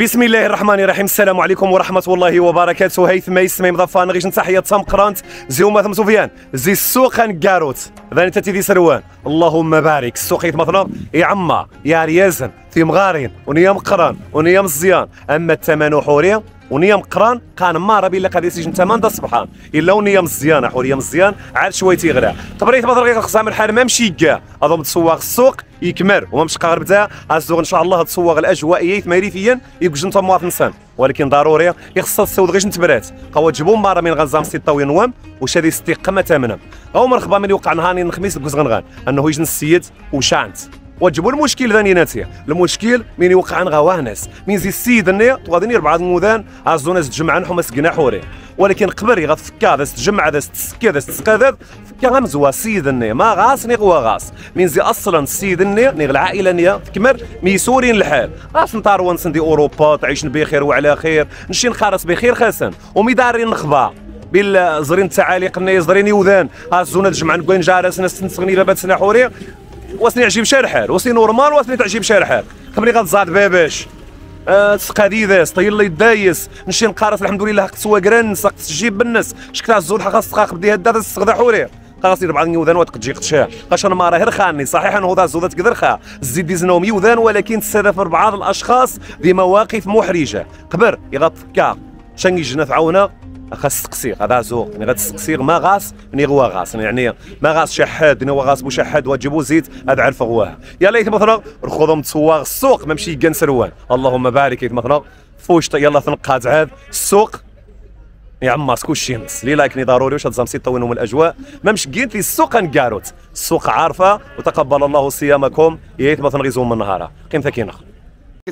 بسم الله الرحمن الرحيم. السلام عليكم ورحمة الله وبركاته. هيثم يسمي مضافان غيش تحية تام قرانت. زيوما ثم سفيان زي السوق كاروت. ذاني تتي سروان. اللهم بارك. السوق مثلا يا عما يا ريازن في مغارين ونيام قران ونيام الزيان أما الثمن حورية ونيا مقران كان ما ربي إلا قادي سيجن تمان دا الصبحان إلا ونيا مزيان حوريه مزيان عاد شوية تيغرا تبريت بدر غير خصام الحال ما مشي كاع هذا تسوق السوق يكمر. وما مش قارب تاع إن شاء الله تسوق الاجوائيه ثماريفيا يبقى انت مواطن سان ولكن ضروري يخص السود غير نتبرات قوا جبوا مارا من غزام سي طوي نوام وش هذه استقامة تامنه أو مرحبا من يوقع نهارين الخميس غنغان. أنه يجن السيد وشانت. وجبوا المشكل ذاني ناتيا المشكل من يوقع عن غوانس من زي السيد النية تغاديني ربعة المودان عزونا تجمع عنهم مسكنا حوري. ولكن قبري غتفكا ذا تجمع ذا تسكا ذا تسكا ذا فكا غمزوا السيد النية ما غاس ني غوا غاس. من زي أصلا السيد النية ني العائلة نية تكمر ميسورين الحال. غاس نطار ونسن دي أوروبا تعيش بخير وعلى خير. نشي نخارس بخير خاسن. ومي دارين نخبا. بال زرين تعاليق ني زرين يوذان. زونا تجمع نكوين جارس ناس تنسغني بابات سنا حوري. واسني عجيب شارحر واسني نورمال واسني تعجيب شارحر خبري غتزاد باباش. أه تسقاديداس طير لي دايس. نمشي نقارس الحمد لله حق سوا كران ساق تجيب بالنس شكتا الزول خاص بدي هدا السغدا حوري. خلاص يربع يوذان وتقجي قتشا اش أنا ما راه غير خاني. صحيح أنه ذا زودت كذا خا. زيد ديزنوم يوذان ولكن تستهدف بعض الأشخاص بمواقف محرجة. قبر يغطكا شنجي جنا تعاونا خاص تقصير هذا زوق. يعني غتسقسيغ ما غاس ني غوا غاس يعني ما غاس شحاد ني غاس بو شحاد وتجيبو زيت هذا عرف غواه يا ليت مثلا رخوضهم تسواغ السوق ما مشي كان سروان. اللهم بارك مثلا. فوش يلا تنقاد عاد السوق يا عم ماسكو الشمس. لي لايكني ضروري واش سيطا وينهم الأجواء. ما مش في السوق نكاروت السوق عارفة وتقبل الله صيامكم. يا مثلا غيزوم من نهارها قيمتها كاينة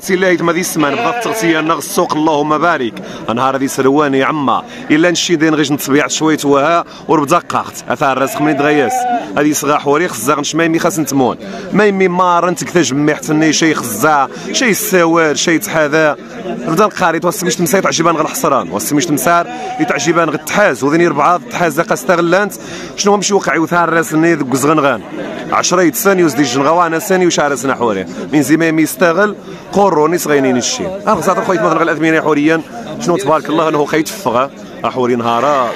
سي الله يتما دي السمان بغات التغطيه نغ السوق اللهم بارك. نهار هذه سرواني عما. إلا نشي دين غيش نتبيع شوية وها وربدا قاخت. أثار الرزق من دغياس. هذه صغا حوري خزاغ نشمي مي خاص نتمون ما يمي مار أنت كثاج مي حتى شي خزا شي السوار شي تحاذا. بدا القاري توسميش تمسار تعجبان غير الحصران. وسميش تمسار يتعجبان غير التحاز. وذني ربعه تحاز قاستغلانت شنو مشي وقع يوثار راس ني ذك زغنغان؟ 10 ثاني وزدي جنغوانا ثاني وشعر سنا حوري من ما يستغل قروني صغينين الشي. أنا خاطر خويت مثلا الاثمنه حوريا. شنو تبارك الله إنه خيتفغ احوري نهارا.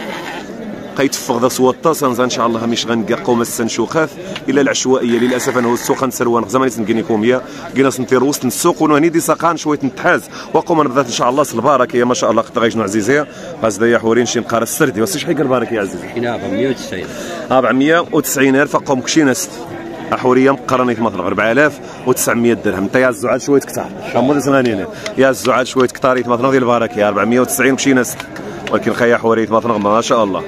قيتفغ ذا سوطا سنزا إن شاء الله مش غنقاقو مسا نشوخاث إلى العشوائية للاسف أنه السوق نسروان زمان نتنقني كوميا قينا سنتير وسط السوق ونهني دي ساقان شوية نتحاز. وقوم نبذات إن شاء الله البركه يا ما شاء الله قد غيشنو عزيزي. هاز يا حورين شي نقار السردي وسي شحال قال بارك يا عزيزي؟ حنا 490 490 ألف قوم كشينست أحورية مقرنيت مثلا 4900 درهم. أنت يا الزعاد شوية كثار شامو زمانين يا الزعاد شوية كثاريت مثلا ديال البركة. 490 مشينا ولكن خيا حوريت مثلا ما شاء الله.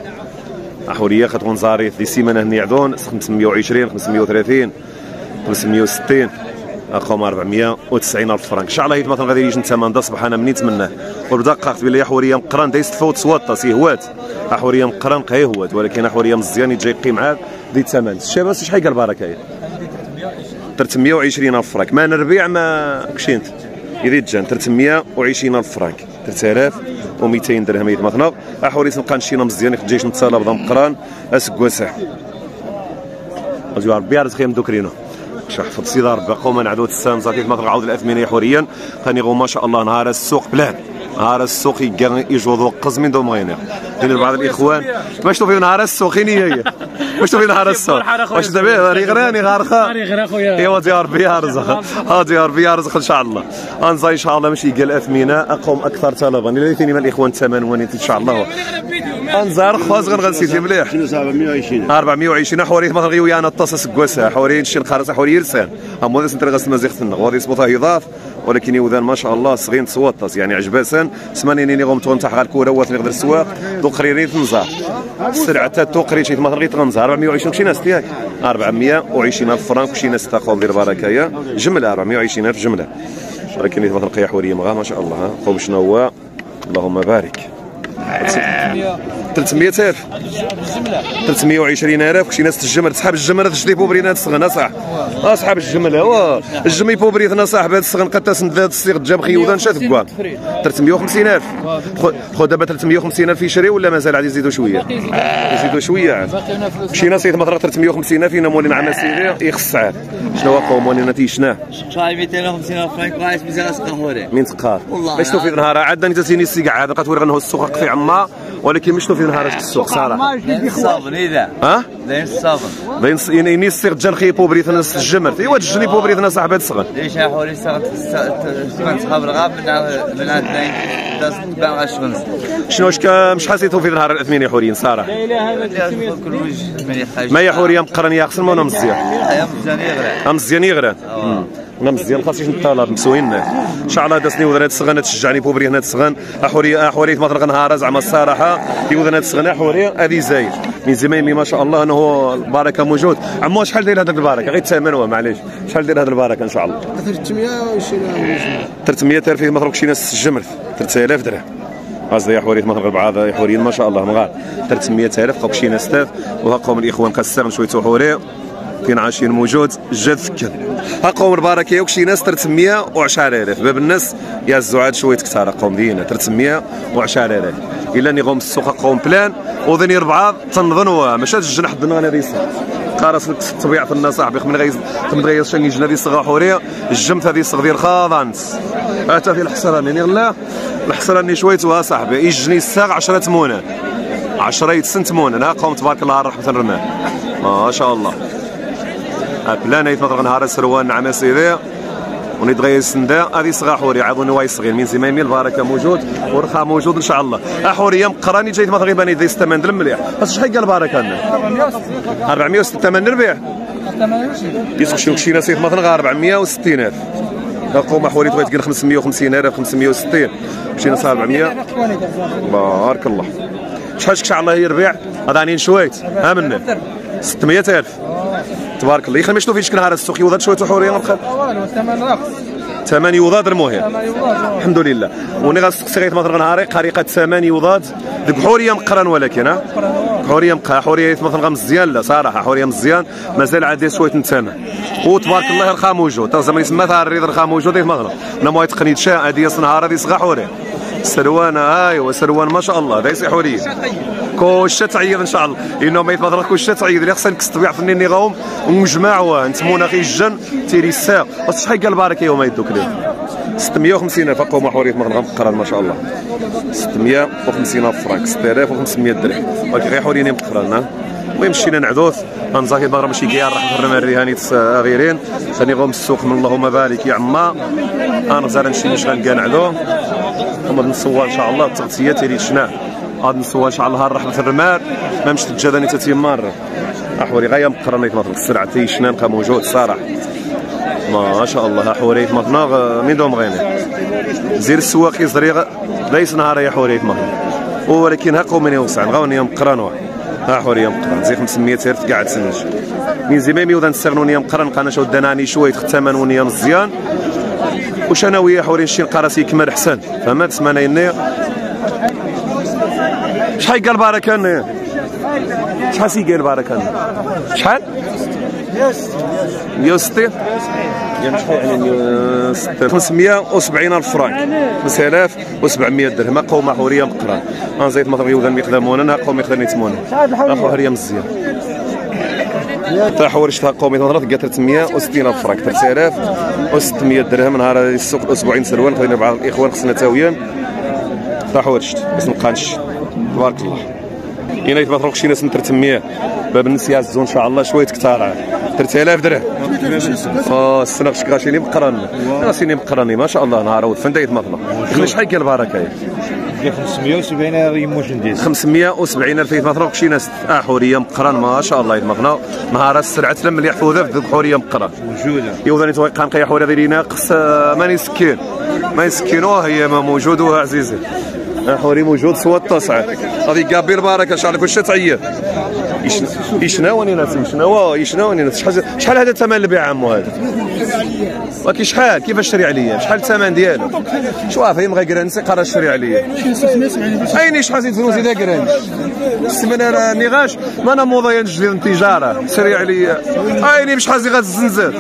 أحورية خطون زاريت دي سيمانه هني عدون. 520 530 560 أقوم 490 ألف فرنك. إن شاء الله مثلا غادي يجي الثمن دا صباح أنا مني نتمناه وبدا قاقت بلي حوريه مقران دا يستفوت سواطه سي هوات. أحورية مقران قهي هوات. ولكن أحورية مزيان. يجي يقيم عاد. دي الثمن الشباب شحال قال بركه 320 ألف فرنك ما نربيع ما كشينت يريد جان 320 ألف فرنك 3200 درهم يد مثلا احوري تلقى نشينا مزيان يخديش نتصالى بضم قران. اسكواسح ازيو ربي رزقي مدوكرينا شح حفظ سيدي ربي قوما نعدو تسان زاتيت مثلا عاود الاثمنه حوريا. ثاني غو ما شاء الله نهار السوق بلاد. نهار السوق يجوضو قز من دوم غينير كاين بعض الإخوان باش تشوفي نهار السوق؟ هي باش تشوفي نهار السوق؟ واش دابا راني غراني غارخا ايوا دي ربي يرزق ها دي ربي يرزق إن شاء الله. أنزا إن شاء الله ماشي قال أثمنة أقوم أكثر طلبا الا ثاني من الإخوان الثمن إن شاء الله. انزار خواز غير غنسيتي مليح. 420 420 حوريت مثلا غيو أنا الطاسه كواسا حوريت شي الخرصه حوري يرسان سنتر غاس مزيغ تنغ غادي يصبطها يضاف ولكن يوذان ما شاء الله صغير تسوطس يعني عجباسان سماني نيني غوم تون تحت الكوره وات نقدر السواق دو قريري تنزار السرعه تا تو قريت شي مثلا غير تنزار 420 كشي ناس ديالك 420 ألف فرانك. كشي ناس تاخذ دير بركه جمله 420 ألف جملة. ولكن مثلا قيا حوريه مغا. ما شاء الله. خوم شنو هو؟ اللهم بارك. 300000 320000 كشي ناس الجمر صحاب الجمر. تجدي بوبرينا الصغن صح أصحاب الجمل هو الجمي بوبريتنا صاحب هذا الصغن قد تسند هذا الصيغ جاب خيودا شات كوا 350000 خذ دابا 350000 يشري ولا مازال عاد يزيدوا شوية؟ يزيدوا شوية. عاد شي ناس يتمطرق 350000 فينا مولين عام سيدي؟ يخص عاد شنو هو قوم مولينا تيشنا شاي 250000 فرانك رايس مزال اسقهوري من تقار باش في نهار؟ عاد تسيني السيق عاد بقات ورغنه السوق في عما. ولكن مش في نهار السوق صراحة. الصابن إذا. ها؟ لين الصابن بين يعني ني السيغ جان خي بوبريت ناس الجمر إيوا تجني بوبريت ناس صاحب الصغر ليش حولي سغت صحاب الغاب من من اثنين تبع اشغل شنو مش حسيتو في نهار الاثنين حوريين صراحة ما يا حوريه مقرن يا خصم ولا مزيان. مزيان يغرى مزيان يغرى أنا مزيان خاصنيش نطالب مسوين إن شاء الله داسني وذنات الصغان تشجعني بوبري هنا الصغان احوري أحوري مثلا نهار زعما الصراحة. يوذنات الصغان أحوري هذه زايد من زميمي ما شاء الله إنه البركة موجود. عمو شحال داير هذاك البركة؟ غير الثمن معليش. شحال داير هذا البركة إن شاء الله؟ 320 300 الف مثلا شي ناس الجمرت 3000 درهم. قصدي يا حوريت مثلا بعض يا حوريين ما شاء الله مغال 300 ألف قوك شي ناس وهاكم الإخوان كسرن شوية حوري كاين عايشين موجود جد فكر قوم البركه وكشي ناس 310000 باب الناس يا الزعاد شوية كثار قوم دينا. 310000 إلا ني غوم السوق قوم بلان وذني ربعة تنظنوا ماشي الجنح دنا أنا ديس قارس طبيعة الناس صاحبي من غيز من غيز شني جنا دي صغا حورية الجمت هذه صغ ديال خاضانس أتا في الحصراني ني لا الحصراني شوية صاحبي. يجني الساغ 10 تمونة. 10 يتسن تمونة. قوم تبارك الله رحمه الرحمن ما شاء الله. بلانا يتمطر نهار سروان نعم سيدي ونتغير السندا هذه صغا حوري. عاودوني واي صغير. من زمامي البركه موجود. ورخا موجود إن شاء الله. احوري مقراني جايت مثلا غيباني يدي الثمن مليح. بس شحال قال البركه لنا 460 ثمن ربيع يسق شي شي ناس مثلا 460 ألف. قوم حوالي تبغي تقول 550 ألف. 560 مشينا صار 400 بارك الله. شحال شكش الله يربيع هذا عنين شويت. ها منه. 600 ألف. تبارك الله. يخلي شنو في شكل نهار السوق يوضد شوية حوريه والو الثمن رخص ثمن يوضاد المهم. الحمد لله. وني غنسقسي غير مثلا نهاري قريقة ثمن يوضاد ديك حورية مقرن ولكن ها؟ حورية مقا حورية مثلا مزيان لا صراحة حورية مزيان. مازال عندي شوية الثمن وتبارك الله الرخا موجود زعما يسمى الريض موجود مثلا أنا موي تقنيت شاء هذه نهار هذه صغا حورية. سروان ايوا سروان ما شاء الله دايس حورية. كلشي تعيد إن شاء الله. إنه ما يتبادر كلشي تعيد اللي خصك تستطيع فنين غاوم ومجمع نتمونا غي الجن تيري الساق شحال قال البركه يوم يدوك ليه 650 ألف قوم حورية مغنغ مقران ما شاء الله. 650 ألف فرانك. 6500 درهم. ولكن غير حوريني مقران المهم مشينا نعدوث. غنزاكي المغرب ماشي كاع راح نهرم الرهاني غيرين ثاني غوم السوق من اللهم بارك يا عما. أنا زال نمشي مش غنكا نعدو. ثم نصور إن شاء الله التغطية تيري شناه غادي نسوا إن شاء الله الرحمه الرمال ما مشت الجداني تتيمار أحوري غاية مقرنيت مثلا السرعة تيشنا نبقى موجود صراحة ما شاء الله حوريت مثلا من دوم غيني؟ زير السواق يزري ليس نهار يا حوريت مثلا ولكن ها قومني وسع غاوني مقران ها حوريه مقران زي 500 ألف قاعد تسنج من زمامي وذا نستغنوني مقران قانا شو دناني شوية الثمن ونيا مزيان وش أنا ويا حوري نشي القراسي كمال حسن. فما تسمعنا شحال قال باركان شحال سي قال باركان شحال؟ 160 يعني شحال يعني 570 ألف فرانك. 5700 درهم. قوم حوريه مقران أنا زيت مثلا يوذا ميقدامونا قوم يقدر نتمونا اخو حوريه مزيان. تا حورش تا قومي مثلا تلقى 360 ألف فرانك. 3600 درهم. نهار السوق أسبوعين سروان خلينا بعض الإخوان خصنا تاويا تا حورشت بس نبقى تبارك الله. هنا يتبطرق شي ناس من 300 باب النسيا الزون ان شاء الله شوية كثار 3000 درهم. آه السنة غشك غاشيني مقرن غاشيني مقرني ما شاء الله نهار ود فين دايت مثلا شحال كاين البركه 570 يموش ندير 570 ألف يتمثل شي ناس آه حورية مقرن. ما شاء الله يتمثل نهار السرعة لما اللي يحفظ في حورية مقرن. موجودة. يوضني توقع نقي حوريه ديرينا قص ما يسكن ما يسكنوه هي ما موجود عزيزي. حوري موجود سوا التصعد هذه قابل البركه ان شاء الله كلشي يشنا- يشناوني ناس يشناوا يشناوني ناس. شحال شحال هذا ثمن البيع عمو هذا؟ ولكن شحال؟ كيفاش شري عليا؟ شحال الثمن ديالو؟ شوف فهم غير كرانسي قرا شري عليا. أيني شحال زيد فلوس إذا كرانس السمنه راني غاش. ما أنا موضيع نجدي التجاره شري عليا. أيني بشحال زي غتزنزل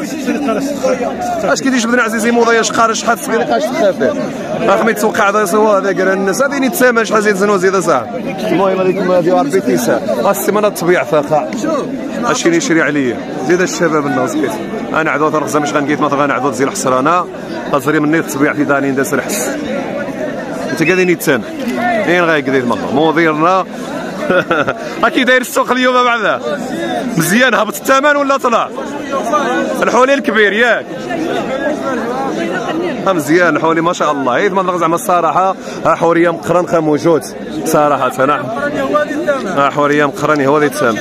أش كيديش بدنا عزيزي موضيع شقار شحال صغير؟ قاش تخافي ما يتوقع هذا سوا هذا كرا الناس هذه الثمن شحال زيد زنوز إذا صح. المهم هذيك هذه ربي تيسا السمنه الطبيعه فاخا. اش كاين يشري عليا. زيد الشباب الناس كيف. أنا عدو ترخص مش غنقيت مثلا غنعدو تزيل الحصرانه تزري مني الطبيعه في داني ندس رحس أنت قاعدين يتسامح. اين غايقضي مرة. مديرنا أكيد داير السوق اليوم بعدا مزيان هبط الثمن ولا طلع؟ الحولي الكبير ياك. ها مزيان الحولي ما شاء الله. ما نغز زعما الصراحة. ها حوريه مقرن موجود صراحة. ها حوريه مقرن هو ذي الثمن.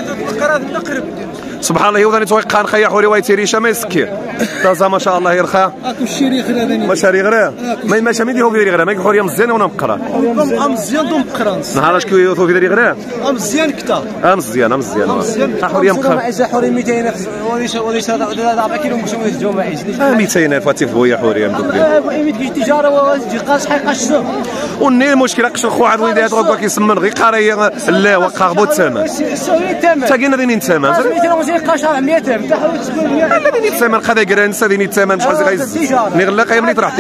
سبحان الله يوضا نتوقع نخيا حوري وايتيريشا ما يسكر تازا ما شاء الله يرخا أكو خلا ذاني ما شاري غير ما ما شامي ديهو في غير ما حوريه مزيانه وأنا مقرن أم مزيان دوم قرانس نهار اش كيوثو في غير أم مزيان كتا مزيان مزيان حوريه مقرن إذا حوري 200 وليس وليس 4 كيلو مش جو ما يعيش آه 200 ألف هاتي في بويا حورية مدبرين تجارة وتجي قاش حي قاش وني المشكلة قشر خو عاد وليدات غوكا كيسمن غير قرايه لا وقا غبو الثمن تاكينا ديني الثمن 200 وزي قاش 400 تحاول تقول لا ديني الثمن خذا كرانسا ديني الثمن شحال غيزز ني غلا قايم لي طرح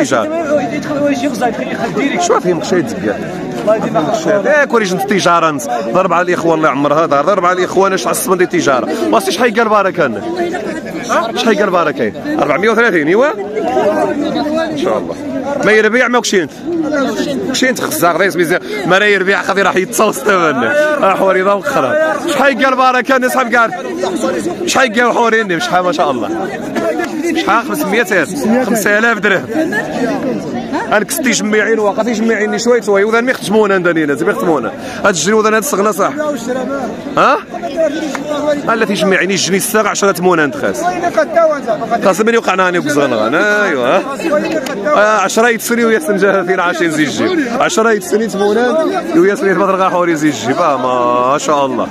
يخديرك شو فيهم الله يديم ياك وريج التجاره أنت. ضرب على الاخوان الله يعمرها دار ضرب على الاخوان اش عصبن دي التجاره واصي شحال قال بركه أنا شحال قال بركه 430 ايوا إن شاء الله. ما يربيع ما كشينت كشينت خزاق ريس مزيان ما لا يربيع خذي راح يتصوص ثمن. حواري ضو خرا شحال قال بركه الناس حاب قال؟ شحال قال حواري شحال ما شاء الله. شحال 500 الف 5000 درهم. أنا كنت تيجمعين وقت تيجمعيني شوية شوية. وذا ما يختمونا عندنا زعما يختمونا هاد الجنود أنا هاد السغنة صح. ها؟ الا تيجمعيني الجني الساغ 10 مونان خاص قاسم بني وقعنا انا بزغنا أنا ايوا آه 10 يتسني ويا سنجاه فين عاشين زي الجيب. 10 يتسني تمونان ويا سني بدر غا حوري زي الجيب. آه ما شاء الله.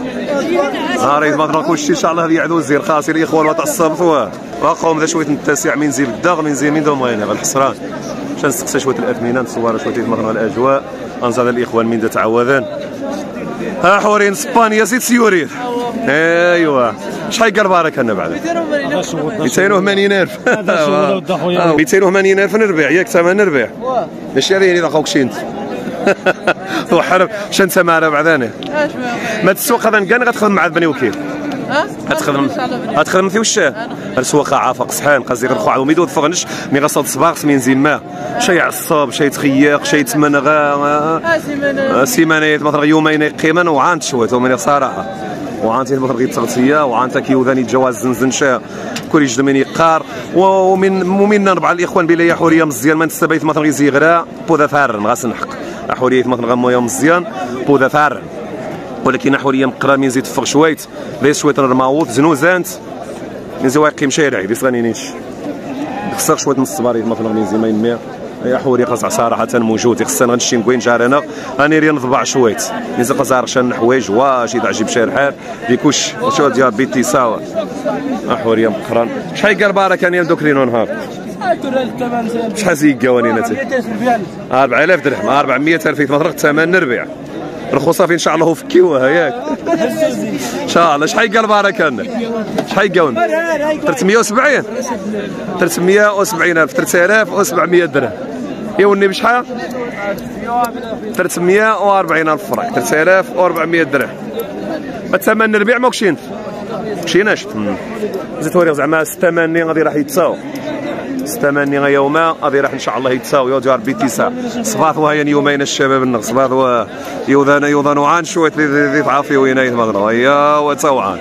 نهار ما شيء إن شاء الله يعدو زير خاصي الاخوان وتعصبت وقوم ذا شوية التاسع من زي الدغ من زي من دوم وين الحصران باش نسقسي شوية الأثمنة نصور شوية مثلا الأجواء. أنزل الإخوان من ذا تعوذان ها حورين اسبانيا زيد سيورير. ايوا شحال قال بارك أنا بعد؟ 280 ألف. 280 ألف. نربح ياك ثمن نربح. ماشي هذه اللي ضاقوك شينت وحرب. شن سماره بعداني ما تسوق هذا كان غتخدم مع بني وكيل. غتخدم. غتخدم في وشاه. السواق عافق صحان قصدي غير خوعو ميدو فغنش مي غصاد صباغ سمين زيما شي عصاب شي تخياق شي تمنغا سيمانيات مثلا يومين قيما وعانت شوية ومن صراحة. وعانتي غير تغطيه وعانتا كيوذاني جواز زنزنشا كل يجد من يقار ومن ومن اربعه الإخوان بلا يا حوريه مزيان. ما نستبيت مثلا زيغرا بوذا فارن غاس نحق. حوريه مثلا غمويا مزيان بوذا فارن. ولكن حوريه مقرا من زيد فوق شويت. ليس شوية رماوط زنوزانت من زي واقيم شارع ليس غنينيش خسر شوية من الصباريت مثلا من زي ما ينمي يا حوري قصع صراحة موجود خصنا غنشي نكوين جارنا اني ريا نضبع شويت. نزل قزار شان حوايج واش يدعجي عجيب شارحات ديكوش شو ديال بيتي ساوا حوري مقران شحال قال بارك أني دوك لينو نهار؟ شحال زي قوانين انت 4000 درهم 400 ألف مثلا ثمن نربيع الخصافي إن شاء الله فكيوها ياك إن شاء الله. شحال قال بارك أنا شحال قاون 370 370 ألف 3700 درهم. يوني بشحال؟ 340 ألف فرنك 3400 درهم. الثمن نربيع ما كشينت مشيناش زيد وريغ زعما 86 غادي راح يتساو 80 يوما غادي راح إن شاء الله يتساو يا جار بي تيسا صباط وهي يومين الشباب النغ. صباط و يوذان يوذان وعان شوية ذي تعافي ويناي مغرب هيا وتوعان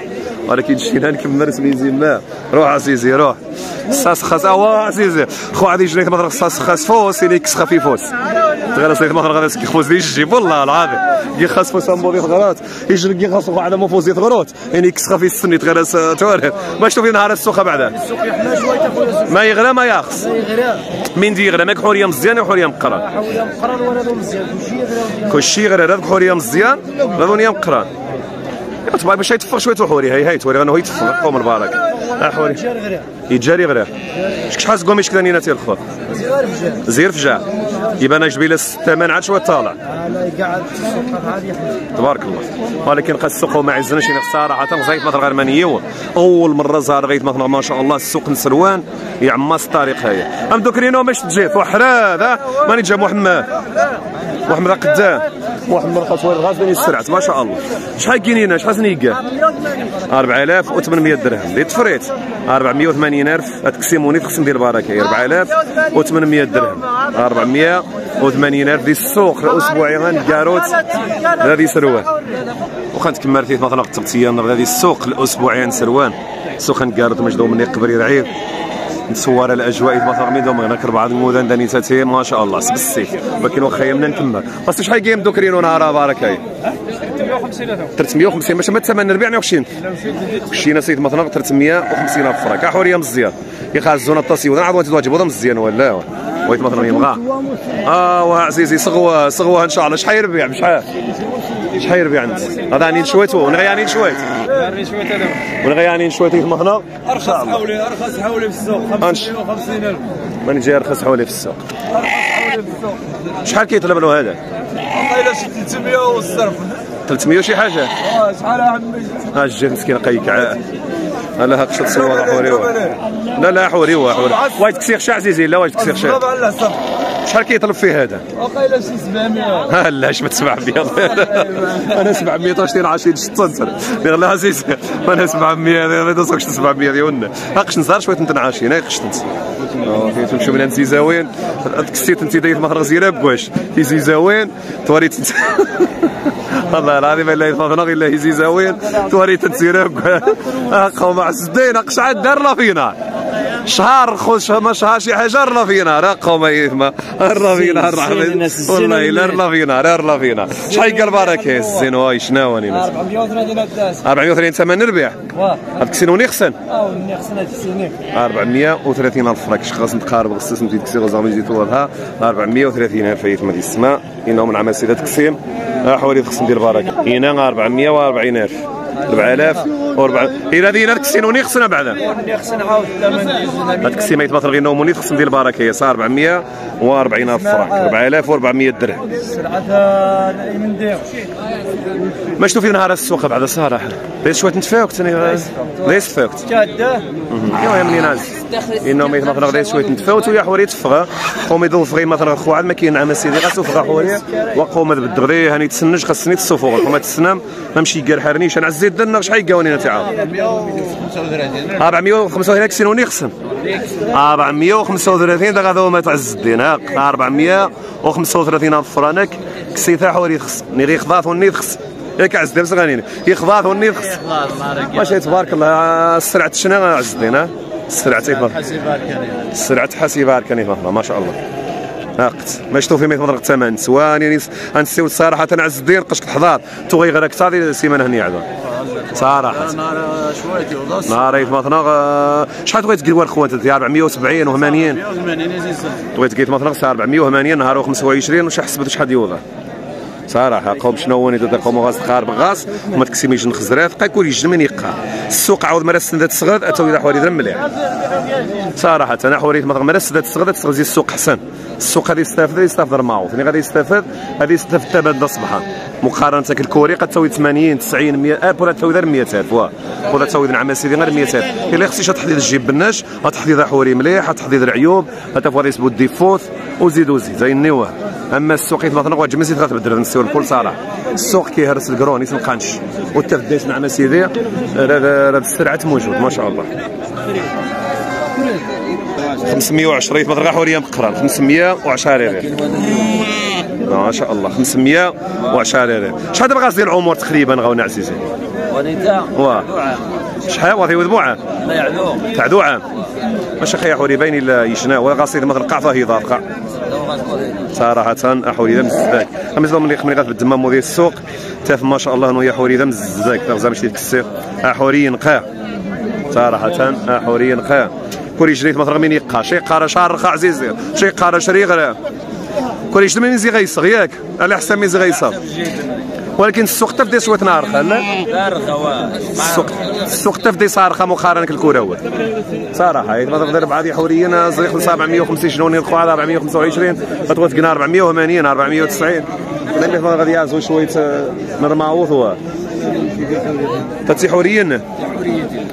ولكن شينا نكمل رسمي زيما روح عزيزي روح. ساس خاص اوا عزيزي خو عادي جريت مثلا ساس خاص فوس يليكس خفي فوس تغير سيد مثلا غادي خوز ديش جيب والله العظيم كي خاص فوس امبو ديال غرات يجري كي خاص على مو فوز غروت يعني كس خفي السني تغير توري باش تشوفي نهار السوق بعدا ما يغرى ما ياخص من دي يغرى ماك حوريه مزيان وحوريه مقران كلشي غير هذاك حوريه مزيان غادوني مقران تبارك باش يتفق شوية وحوري هاي هاي توري انه يتفق قوم البارك احوري يتجاري غير. شحال تقوم يشكل نينا تير الخوف زير فجاع يبان جبيله الثمن عاد شوية طالع. تبارك الله. ولكن قد السوق ما عزناش صراحة زيت مثلا غير مانيو أول مرة زار غيت مثلا ما شاء الله السوق نسروان. يعمص الطريق هيا أم دوكرينو باش تجي؟ وحراد ماني جا محمد. محمد قدام. محمد خاص الغاز بني السرعة ما شاء الله. شحال كاينين؟ شحال سنيكا 4800 درهم. دي تفريت 480 ألف. تقسموني تقسم ديال البركة. 4800 درهم. 480 ألف. دي السوق الأسبوعي غنكاروت هذه سروان. وخا تكمل فيه مثلا التغطية. هذه السوق الأسبوعي سروان. سوق نكاروت مجدو مني قبري رعيب. نصور الاجواء دوم هناك اربعه المدن داني تاتي ما شاء الله سبسي ولكن واخا يمنا نكمل بس شحال كاين دوكرينو نهار بارك 350 ماشي ما الثمن ربيع 20 مشينا سيد مثلا 350 ألف فرنك. حوريه مزيان. يخازونا الطاسي ولا عاد تواجب مزيان ولا ويت مثلا يبغى. آه عزيزي صغوه صغوة إن شاء الله. شحال يربيع؟ بشحال؟ شحال يربيع انت هذا عني شويت ونغيانين شويت. ونغيانين شويت مثلا أرخص حولي أرخص حولي في السوق 550 ألف. ماني جاي أرخص حولي في السوق؟ شحال كيطلب له هذا؟ والله شي 300 والصرف. 300 وشي حاجة؟ آه شحال عمي ها الجير مسكين قيك. لا هاك شط صور حوري لا لا حوري حوري وايد كسير شا عزيزي لا وايد كسير شا شحال كيطلب فيه هذا؟ وقيله شي 700 لا اش ما 700 أنا 700 واش دير 10 شطنتر لا عزيزي أنا 700 ما دوزكش 700 ديالنا هاقش نزار شوية انت نعاشي أنا قشت انت تمشي من زيزاوين. كسيت انت داير مخرج زيرا بواش في زيزاوين. توريت. والله العظيم إلا يفضل إلا يزي زاوين توريت تسيرك قوم عسدين قشعه دار فينا. شهر خوش ما شهر شي حاجة رلا فينا. راه قوم يثما رلا فينا الرحمة. والله إلا رلا فينا رلا فينا. شحال قال بركه الزين؟ واي شنو راني 430 الداس 430 ثمن ربيع. هاد كسينوني خسن؟ آه خسن هاد السنين 430 ألف فرنك خاص نتقارب خصوصا نزيد كسي غزامي نزيد توضها 430 ألف مدي السماء انه من عمل سيدة تقسيم حوالي خصني ندير البركة. هنا 440 ألف. 4000 و4 الا هذه الا تكسينوني خصنا بعدا. خصنا عاود الثمن. هاد الكسيمه يتباطل غير نوموني خصني ندير البركة هي صار 400 و40000 فرنك 4400 درهم. من ما شفتو في نهار السوق بعد صراحة ليس شوية نتفاوكت ليس. تفاوكت كاده ايوا من ناز إنهم يتنفرغ ليس شوية نتفاوت ويا حوري تفغى قوم يدو فغي مثلا خوعد ما كاين عام سيدي غا تفغى حوري. وقوم بالدغري هاني تسنج خاصني تصوفو وما تسنام ما مشي يقال حرنيش أنا عزيز درنا شحال يقاوني تاع 435 سنوني خصم. 435 دا غادا ما تعز الدين 435 ألف فرانك. كسيتها حوري خصم ني غي خضاف وني خصم ياك عز الدين صغانين يخضاف وني خصم ماشي تبارك الله. السرعه شنو عز الدين السرعه تيفر السرعه حاسبها كان ما شاء الله. ناقت ما شفتو في مثل الثمن سواني نسيو صراحة عز الدين قشك الحضار. تو غير أكثر سيمانه هني عاد صراحة نهار شويتي ونص نهار مثلا شحال بغيت تقول خوات 470 و80 480 بغيت قلت مثلا 480 نهار 25 وش حسبت شحال ديوضه صراحة قوم شنو هو ندير قوم غاز تخارب غاز وما تكسيميش نخزرات بقى يكون يجن من يقع. السوق عاود مرة سندات الصغاد اتو إلى درهم مليح. صراحة أنا مثلا مرة سندات الصغاد تسغد السوق حسن. السوق غادي يستافد يستافد المعروف اللي غادي يستافد غادي يستافد الثمن صباحا. مقارنة الكوري قد تساوي 80 90 100 الف ولا تساوي غير 100000 واه. ولا تساوي نعم سيدي غير 100000 إلا خصيش تحديد الجيب بالناش تحديد حوري مليح تحديد العيوب هتفوار يسبو الديفوت وزيد وزيد. زي النواه أما السوق مثلا غوا جمسيت غتبدل نسيو الكل صراحة السوق كيهرس الكروني القنش والتفديش نعم سيدي راه السرعة موجود ما شاء الله. 520 مثلا حوريه مقران 510 ريال. ما شاء الله 510 ريال شحال دابا غاز ديال العمر تقريبا غاونا عزيزي؟ ونيتا واه شحال؟ واضي وذبو عام لا يعلو تعدو عام ماشي خيا حوري باين الا يشنا. ولا غاصيد مثلا قعفه هي ضاقه صراحة أحوري ذا مزداك أما ملي خمري غات بالدمام موديل السوق تاف ما شاء الله أنه يحوري ذا مزداك تغزا مشي تكسير أحوري نقا صراحة أحوري نقا كوري جريت مثلا من يقا شي قارا شهر رخا عزيزي. شي قارا شري كوري جريت من زي غيصغ ياك على حساب من زي غيصغ ولكن السوق بدا شوية نارخة لا؟ السوق السوق بدا صارخة مؤخرا كالكروات صراحة ما تقدر بعض حوريا زريخ 750 شنو نلقوا؟ على 425 غتبغى تقنا 480 490 لأن غادي يعزو شوية نرماوث هو. تاتي حوريا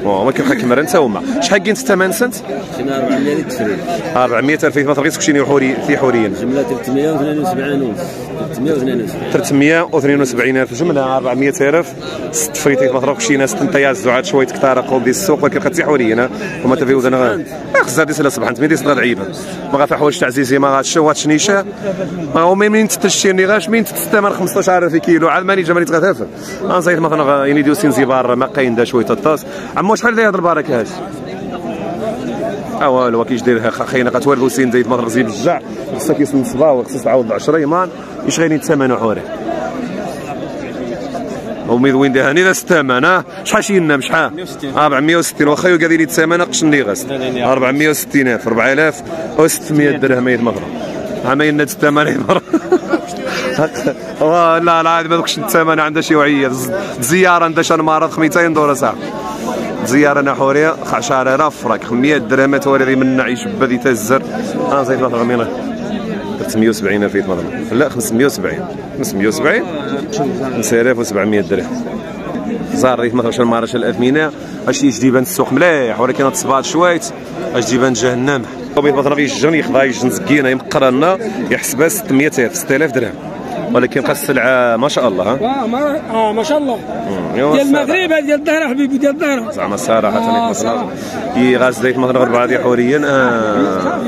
أو ما كيبقى كمر انت هما. شحال كاين الثمن سنت؟ 400 تشري 400 ألف ما تبغيش كشيني حوري في حوريا جملة 372 ونص 372 372 ألف جمله 400 ألف. ست فريتيت ما تروحش ناس تنطيا الزعات شوية كثار قوم ديال السوق ولكن خدتي حوريا وما تفي ودنا خزا دي سلا صبحت ميدي صغار عيبة. ما غا حوايج تاع زيزي ما غاتش وات شنيشه ما هو منين تشتري غاش؟ من تستمر 15000 كيلو؟ عاد ماني جمالي تغتافر انزيد مثلا يعني ديو سنزبار ما قاين دا شوية الطاس. عمو شحال داير البركة هاش آه والو كيش داير خاينا غتوالو سين زيد مضرب زي بجع خصها كيسن صبا خصها تعاود 10 إيمان اش غادي الثمن حوري وميد وين دهاني ذا الثمن آه شحال شينا شحال 460 واخا قاعدين الثمن قشن لي غاس 460 ألف 4600 درهم يد مضرب عمين نت الثمن لا لا ما دوكش الثمن عندها شي وعية. زيارة عندها شان مرض 200 دولار ساعة. زيارة نحوريه 10000 فراك 100 درهم توري من نعيش بدي تزر. آه زيد مثلا مين 370 الف مثلا لا 570 570 5700 درهم. زار ريت مثلا شان مارش الاثمنه اش يجديبان السوق مليح. ولكن تصبات شويت. اش جيبان جهنم. وبيت مثلا غيجن يخضع يجن زكينه يمقر لنا يحسبها 600 ألف 6000 درهم. ولكن بقى السلعه ما شاء الله ها؟ آه ما آه ما شاء الله. ديال. المغرب ديال الظهر حبيبي ديال الظهر زعما صراحة كي غاز زيت مثلا غير بعض حوريا آه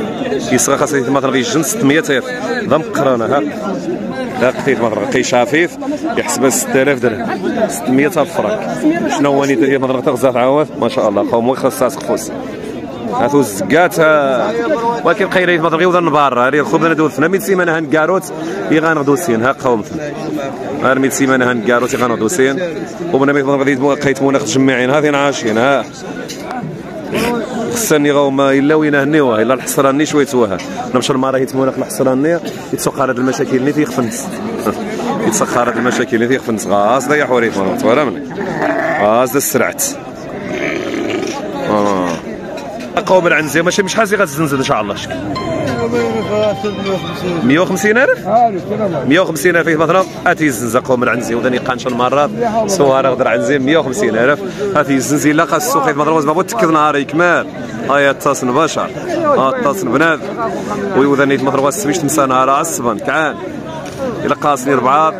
كيصغى خاص مثلا غيجن 600 ألف. ذا مقرانة ها؟ لا قتيت مثلا قي شافيف يحسبها 6000 درهم. 600 ألف فرنك. شنو هو نيت هي مثلا تغزات عاود ما شاء الله قوم خاصها سقفوس هاتو الزكات آه، ولكن قيريت مثلا غير نبار راه خذ انا دوثنا ميت سيمانه هان كاروت. يغان سين. ها قوم غير ميت سيمانه هان كاروت. يغان سين. وبنا ميت غادي قيت مناخ تجمعين هذين عاشين. ها. خصني غاو ما إلا وين هنيوها إلا الحصراني شوية توها نمشي المراه يتمونك الحصراني. يتسوق هاد المشاكل اللي تيخفنس يتسخر هاد المشاكل اللي تيخفنس غاز ضيع حوريت ولا منك. غاز السرعت. آه قوم العنزه ماشي مش حازي غتزنزل إن شاء الله. شكل 150 ألف؟ 150 ألف مثلا اتي الزنزه قوم العنزي وداني قانش المرات سوار غدر عنزي 150 ألف. اتي الزنزي لا خاص السوق مثلا ما بغيت تكذ نهار يكمل. هيا تصن بشر ها تصن بنادم ويوذني مثلا السميش تمسى نهار عصبا كعان إلا قاصني ربعة.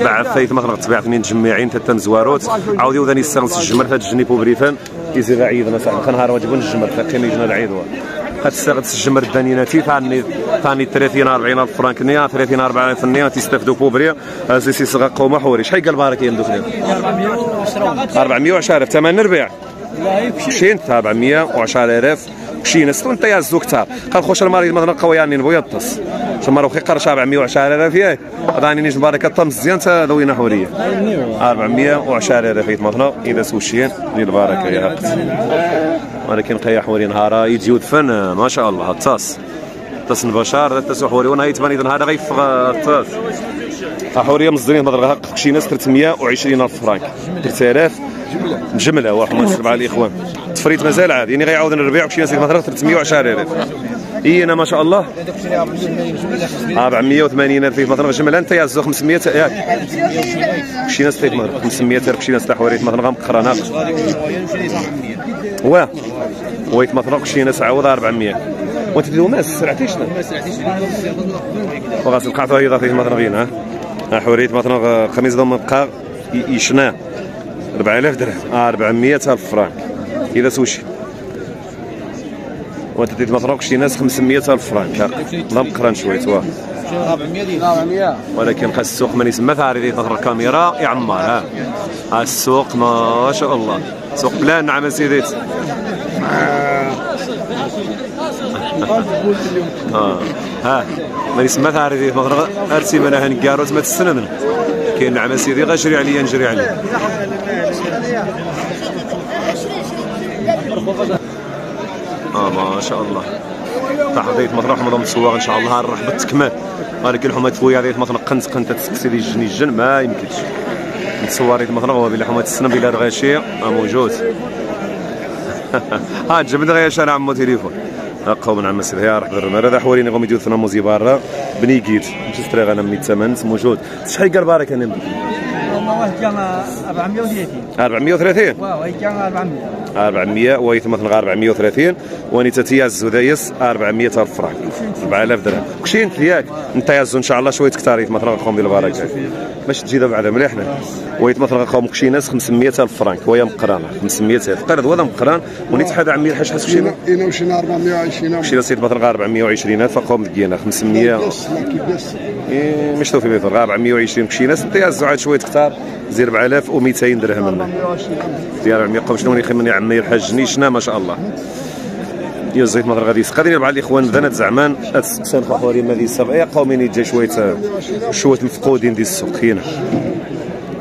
بعد ثيث مثلا تبع اثنين جميعين ثلاثة مزواروت عاودي وذاني السانس الجمر ثلاث جني بوبريفان يزيد عيد مثلا. كان نهار واجبون الجمر ثقيني جنا العيد هاد الساعة الجمر الدانيناتي ثاني ثاني 30 40 ألف فرانك نيا 30 40 ألف نيا تيستافدوا بوبريا. هازي سي صغا قوم حوري شحال قال بارك يندوك 410 الف ثمن ربيع مشين 410 ألف. مشينا ستو انت يا قال خوش المريض مثلا قوي يعني نبغي يطس شمر وخي قرش 410 الف ياك راني نيش مبارك الطم مزيان تا ذوينا حورية. 410 الف مثلا إذا سوشيان ديال البركه يا هاك ولكن قيا حوري نهار يجي ودفن. ما شاء الله. الطاس طاس البشار طاس حوري. ونهار يتبان نهار غيفغ الطاس حوريه مصدرين مضرغ شي ناس 320 ألف فرانك. 3000 جملة. واحد ما سبعه الاخوان تفريط مازال عاد. يعني غيعاود الربيع وشي ناس مثلا 310 ألف. إي أنا ما شاء الله. 480 ألف مثلا جملة أنت يا زو 500 ياك. شي ناس تيت مثلا 500 ألف شي ناس تاع حوريت مثلا غنقرا واه ويت مثلا شي ناس عاود 400 وانت تديروا ماس سرعتي شنو وغاس القعطه هي ذاتي مثلا غينا حوريت مثلا خميس ضم بقى يشنا. 4000 درهم. 400 ألف فرانك. إذا سوشي. وأنت تدير مثلا شي ناس 500 ألف فرانك. ضم قران شوية واه. 400 ولكن خاص السوق من يسمى ثاري دي تظهر الكاميرا يعمر ها. ها السوق ما شاء الله. سوق بلان نعم سيديت آه ها. من يسمى ثاري دي تظهر أرسي من هنكاروت ما تستنن كاين نعم سيدي غشري عليا نجري عليه آه ما شاء الله. تحضيت مثلا حمضه مسواغ إن شاء الله نرحب بالتكمال ولكن الحمى تفويا ديت مثلا قنت قنت تسكسي دي الجن الجن ما يمكنش. نتصوريت مثلا هو بلا حمى السنة بلا الغاشي موجود. ها جبد غير شارع عمو تليفون. قوم عم السيد يا رحب الرمال هذا حواليني غوم يديو ثنا موزي برا بني جيت مش ستريغ أنا من ثمن موجود شحال قال بارك أنا؟ والله واحد كان 430 430 واو واحد كان 400 400 ويث مثلا 430 ونيتا تيا الزودايس 400 ألف فرنك 4000 درهم. كلشي أنت ياك. أنت يازو إن شاء الله شوية كثار مثلا قوم ديال البركه باش تجي دابا بعدا مليحنا ويت مثلا قوم كشي ناس 500 ألف فرنك وهي مقرانه 500 ألف. قرض وهذا مقران. ونيت حدا عمي الحاج حس كشي انا وشينا 420 كشي سيد مثلا 420 ألف. فقوم دقينا 500 قص لكن قص إيه، مش توفي مثلا 420 كشي ناس. أنت يازو عاد شوية كثار زير 4200 درهم. لنا 420 ديال 400 قوم شنو يخمني عمي الحاج نيشنا ما شاء الله. يا زيت مثلا غادي يسقى مع الإخوان بنات زعمان. اتسان خواري ما دي السبع يا قومين يجي شوية شوية مفقودين ديال السوق هنا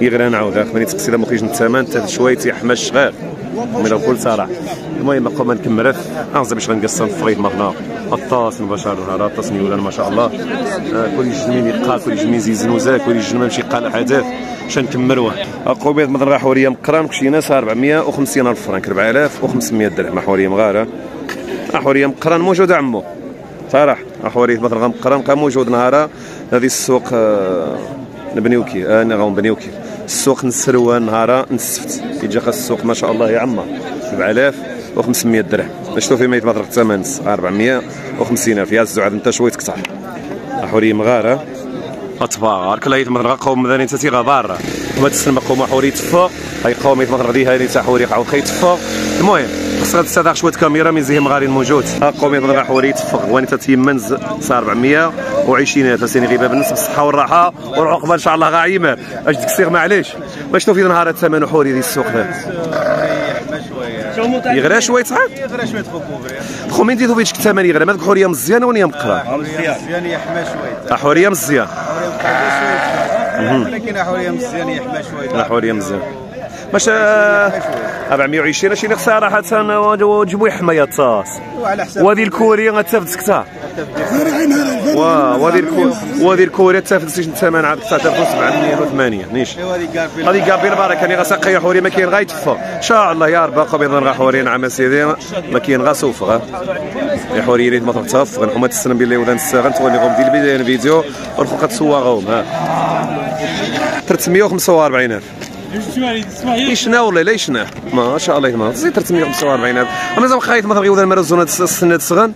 يغرى نعاود. اخ ملي تقصي كاينش الثمن. حتى شوية تيحمى الشغال. من بكل صراحة. المهم قوم نكمل اغزى باش غنقسم الفريد مثلا قطاس بشار زهراء تصنيولا ما شاء الله. آه، كل جميل يبقى كل جميل زيزن وزاك كل جميل ماشي قال حدث باش نكملوه قبيض مضره حوريه مقران ناس 450 ألف فرنك 4500 درهم. حوريه مغارة. حوريه مقران موجود عمو. صراحة حوريه مضره مقران كان موجود نهارا. هذه السوق آه، نبنيوكي أنا آه، نعم، غون السوق نسروان نهارا نسفت. كي جا السوق ما شاء الله يا عمه. 7000 و500 درهم. اشتو في ميت مطرق الثمن 450 ألف. يا الزعاد أنت شوية تقطع حوري مغارة. تبارك الله يتمرن قوم مدني تسي غبار وما تسلم قوم حوري تفا هاي قوم ميت مطرق ديها اللي تاع حوري قعو خي تفا المهم خصنا تستدعى شوية كاميرا من زيهم مغاري الموجود. ها قوم يتمرن حوري تفا وانت تاتي منز صار 420 ألف سيني غيبة بالنسبة بالصحه والراحة. والعقبة إن شاء الله غايمة. اش ديك السيغ معليش باش في نهار الثمن حوري دي السوق هذا يغرى شوية صحاب يغرى شوية خوكوبري خو من ديتو فيتش الثمن يغرى. مالك حوريه مزيانه ولا مقرا؟ مزيان. يعني يحمى شوية. حوريه مزيان. ولكن حوريه مزيان يحمى شوية. حوريه مزيان. باش آه، 420 شي صراحة وجبوا حماية الطاس وعلى حساب وهذه الكورية غتفدت كثار واه وهذه الكوريه وهذه الكورية تفدت شي ثمن عاد كثار 780 نيش هذه كابي البركه يعني غسقي حوري ما كاين غا يتفى إن شاء الله يا رب قبل غا حوري نعم سيدي. ما كاين غا سوف غا. يا حوري ريت ما تغتف غنحوما تسلم بالله ودان الساغن تولي غوم ديال الفيديو ونخو قد ها 345 ألف. ليشنا ولا ليشنا ما شاء الله ما زيد 345 الف اما زعما خايف مثلا غيوضا المرزونه السنة الصغن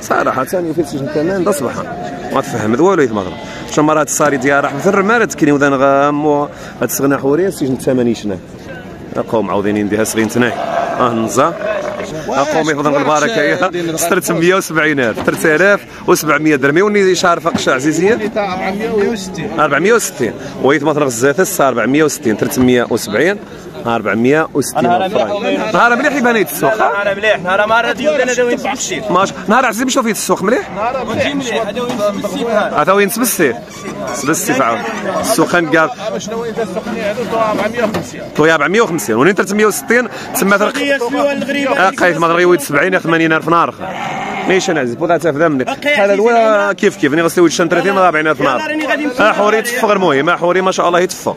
صراحة ثاني في سجن ثمان ده صباحا ما تفهم. ذو ولا يتمغرب شو مرات الصاري ديال راح مثل رمالة كني وذا غام هاد السغنا حورية سجن ثمانين شنا. قوم عاوذين ينديها سغين تناي. آه نزا قوم يفضل البركة. هي 370 ألف 3700 درهم. يوني شهر فقشة عزيزية؟ تاع 460 460 ويت مثلا الزيت 460 370 460 نهار مليح. يبان السوق نهار مليح. نهار ما راه أنا داوي نتبشر ماشي نهار عزيز في السوق مليح؟ ونجي مليح. هذا وين نهار هذا وين سبستي سبستي فعلا السوق قال شنو اذا سقني هذا 450 تو 450 ونين 360 تسمى فرق قايت مغربي ويد 70 80 ألف نهار اخر ماشي أنا عزيز بغيت تفهم منك هذا هو كيف كيف؟ غسلي ويد 30 40 ألف نهار أه حوري تفغر المهم آه حوري ما شاء الله يتفى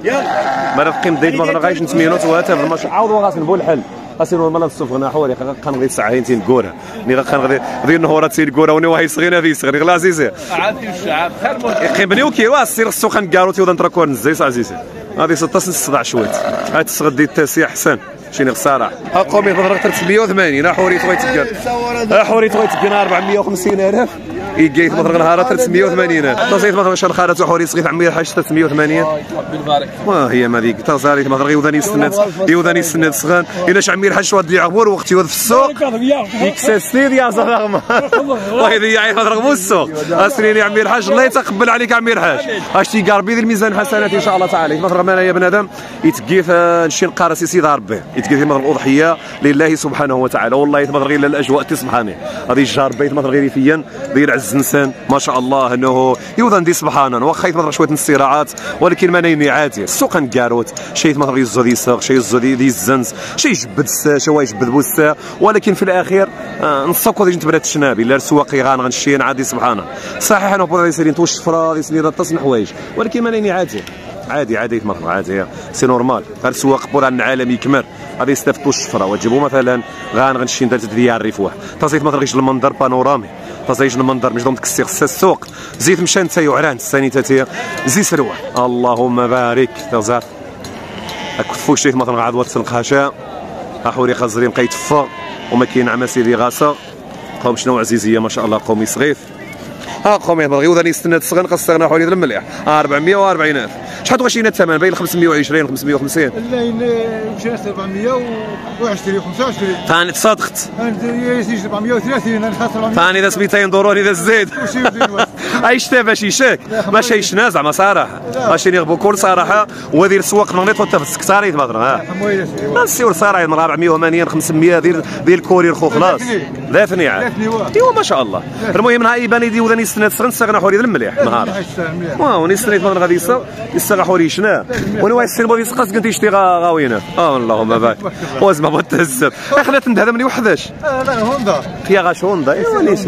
ما قيم ديت ما غايش نتمينوت ما شاء عاودوا غاسن الحل. اسير مالا الصوف غنا حوري كان غير ساعين تين كورا ني كان غادي غادي النهورات تين كورا وني واحد صغير هذه صغير غلا عزيزي. عادي الشعب خير قيبني وكي وا سير السوق كاروتي ودا نتركوا نزيس عزيزي. هذه 16 صداع شويت هاد الصغد ديال التاسيع حسن شيني خسارة. ها قومي ضرب 380 ها حوري تويت كان ها حوري تويت كان 450 ألف. يجيت مثلا نهار 380 تصيت مثلا شان خارج حوري صغير عمي حاج 380 بالبارك. واه هي ما ديك تزاريت مثلا يوذاني السند يوذاني السند صغان الا شعمير حاج واد لي عبور وقتي واد في السوق. يكسسني يا زغرغم والله يا عيط رغم السوق. اسريني عمي الحاج الله يتقبل عليك عمي الحاج. اش تي قاربي الميزان حسنات إن شاء الله تعالى. مثلا ما يا بنادم يتقيف نشي نقارس سيدي ربي. يتقيف مثلا الأضحية لله سبحانه وتعالى. والله مثلا غير الأجواء تسبحاني هذه الجار بيت مثلا غير فيا. دير عز زنسان. ما شاء الله إنه يوضن دي سبحانا واخا مثلا شوية الصراعات. ولكن ما عادي السوق نكاروت شي مثلا يزو دي صاغ شي يزو دي, الزنز شي يجبد شي يجبد بوسا ولكن في الاخير آه نصوكو ديجي تبرات الشنابي. لا السواقي غان غنشين عادي سبحانا صحيح أنا بوضع يسيرين توش صفرا يسيرين تصن حوايج ولكن ما عادي عادي عادي يتمرن عادي. سي نورمال. غير السواق بور العالم يكمل غادي يستافدوا الشفره وتجيبوا مثلا غنشي ندير ديال الريفوح تصيت مثلا غيش المنظر بانورامي. تصيت المنظر مش ضمن تكسي خص السوق زيت مشى انت يعران السانيتاتي زي سروع اللهم بارك. تزار كفو شيت مثلا واتسن قاشا أحوري خزرين قيتفا وما كاين عما سيدي غاسا قوم شنو عزيزية ما شاء الله قومي صغيف. ها قومي بغيو ذاني استنى تسغن خاصنا حوالي المليح. 440 ألف. شحال تغشينا الثمن بين 520 550 اللي مشينا 420 25 ثاني تصادقت يزيد 430 أنا خاطر 400 ثاني إذا 200 دورون اذا زيد إيش تابع شي شاك ماشي يشنا زعما صراحة. ماشي نغبو كل صراحة. وهذه السواق نغنيط وانت في السكتاريت مثلا ها. السيور صراحة 480 500 ديال ديال الكورير خو خلاص. ذاتني عاد. إيوا ما شاء الله. المهم نهار يبان يدي وذاني السنة تسخن استغنى حوري المليح نهار. واو نستنيت مثلا غادي يصير يستغى حوري شنا. وأنا واحد السين بغي يسقط كنت يشتي غاوينا آه اللهم بارك. وزما بغيت تهزب اخنا تندهد من وحداش؟ لا هوندا. هي غاش هوندا. ايوا ليش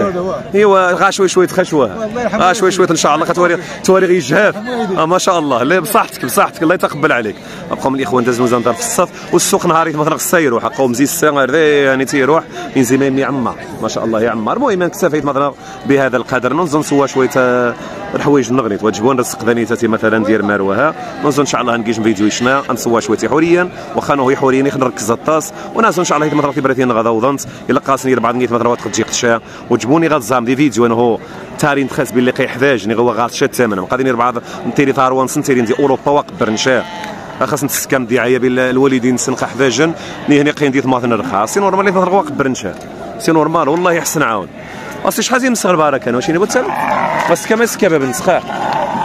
إيوا غا شوي شوي تخشوه. غا شوي شوي إن شاء الله كتوري توري غير جهاف آه ما شاء الله. لا بصحتك بصحتك. الله يتقبل عليك. بقاو من الإخوان دازوا زندار في الصف والسوق نهاري مثلا خصها يروح قوم زي السنغر يعني تيروح ينزل ما يعمر. ما شاء الله يعمر. المهم اكتفيت مثلا بهذا القدر. نظن سوا شوية الحوايج النغنيت وتجبون نرزق ذانيتاتي مثلا ديال مروها نظن إن شاء الله نجيش فيديو يشنا نسوا شوية حوريا. واخا هو حوريا نركز الطاس. وناس إن شاء الله مثلا في براتين غدا وظنت الا قاسني بعض نيت مثلا وقت تجي قشا وجبوني غتزام دي فيديو أنا هو نتخاس باللي قيحتاجني هو غاتشا الثمن قادرين بعض نتيري ثاروان سنتيرين دي أوروبا وقبر نشا خاص نتسكن دعايه بالوالدين سنقا حداجن ني هني قين ديت ماثن رخاص سي نورمال مثلا وقبر نشا سي نورمال والله يحسن عاون. اصلي شحال زين مصغر بارك أنا واش نبغي تسال بس كما سكابه بن سخاح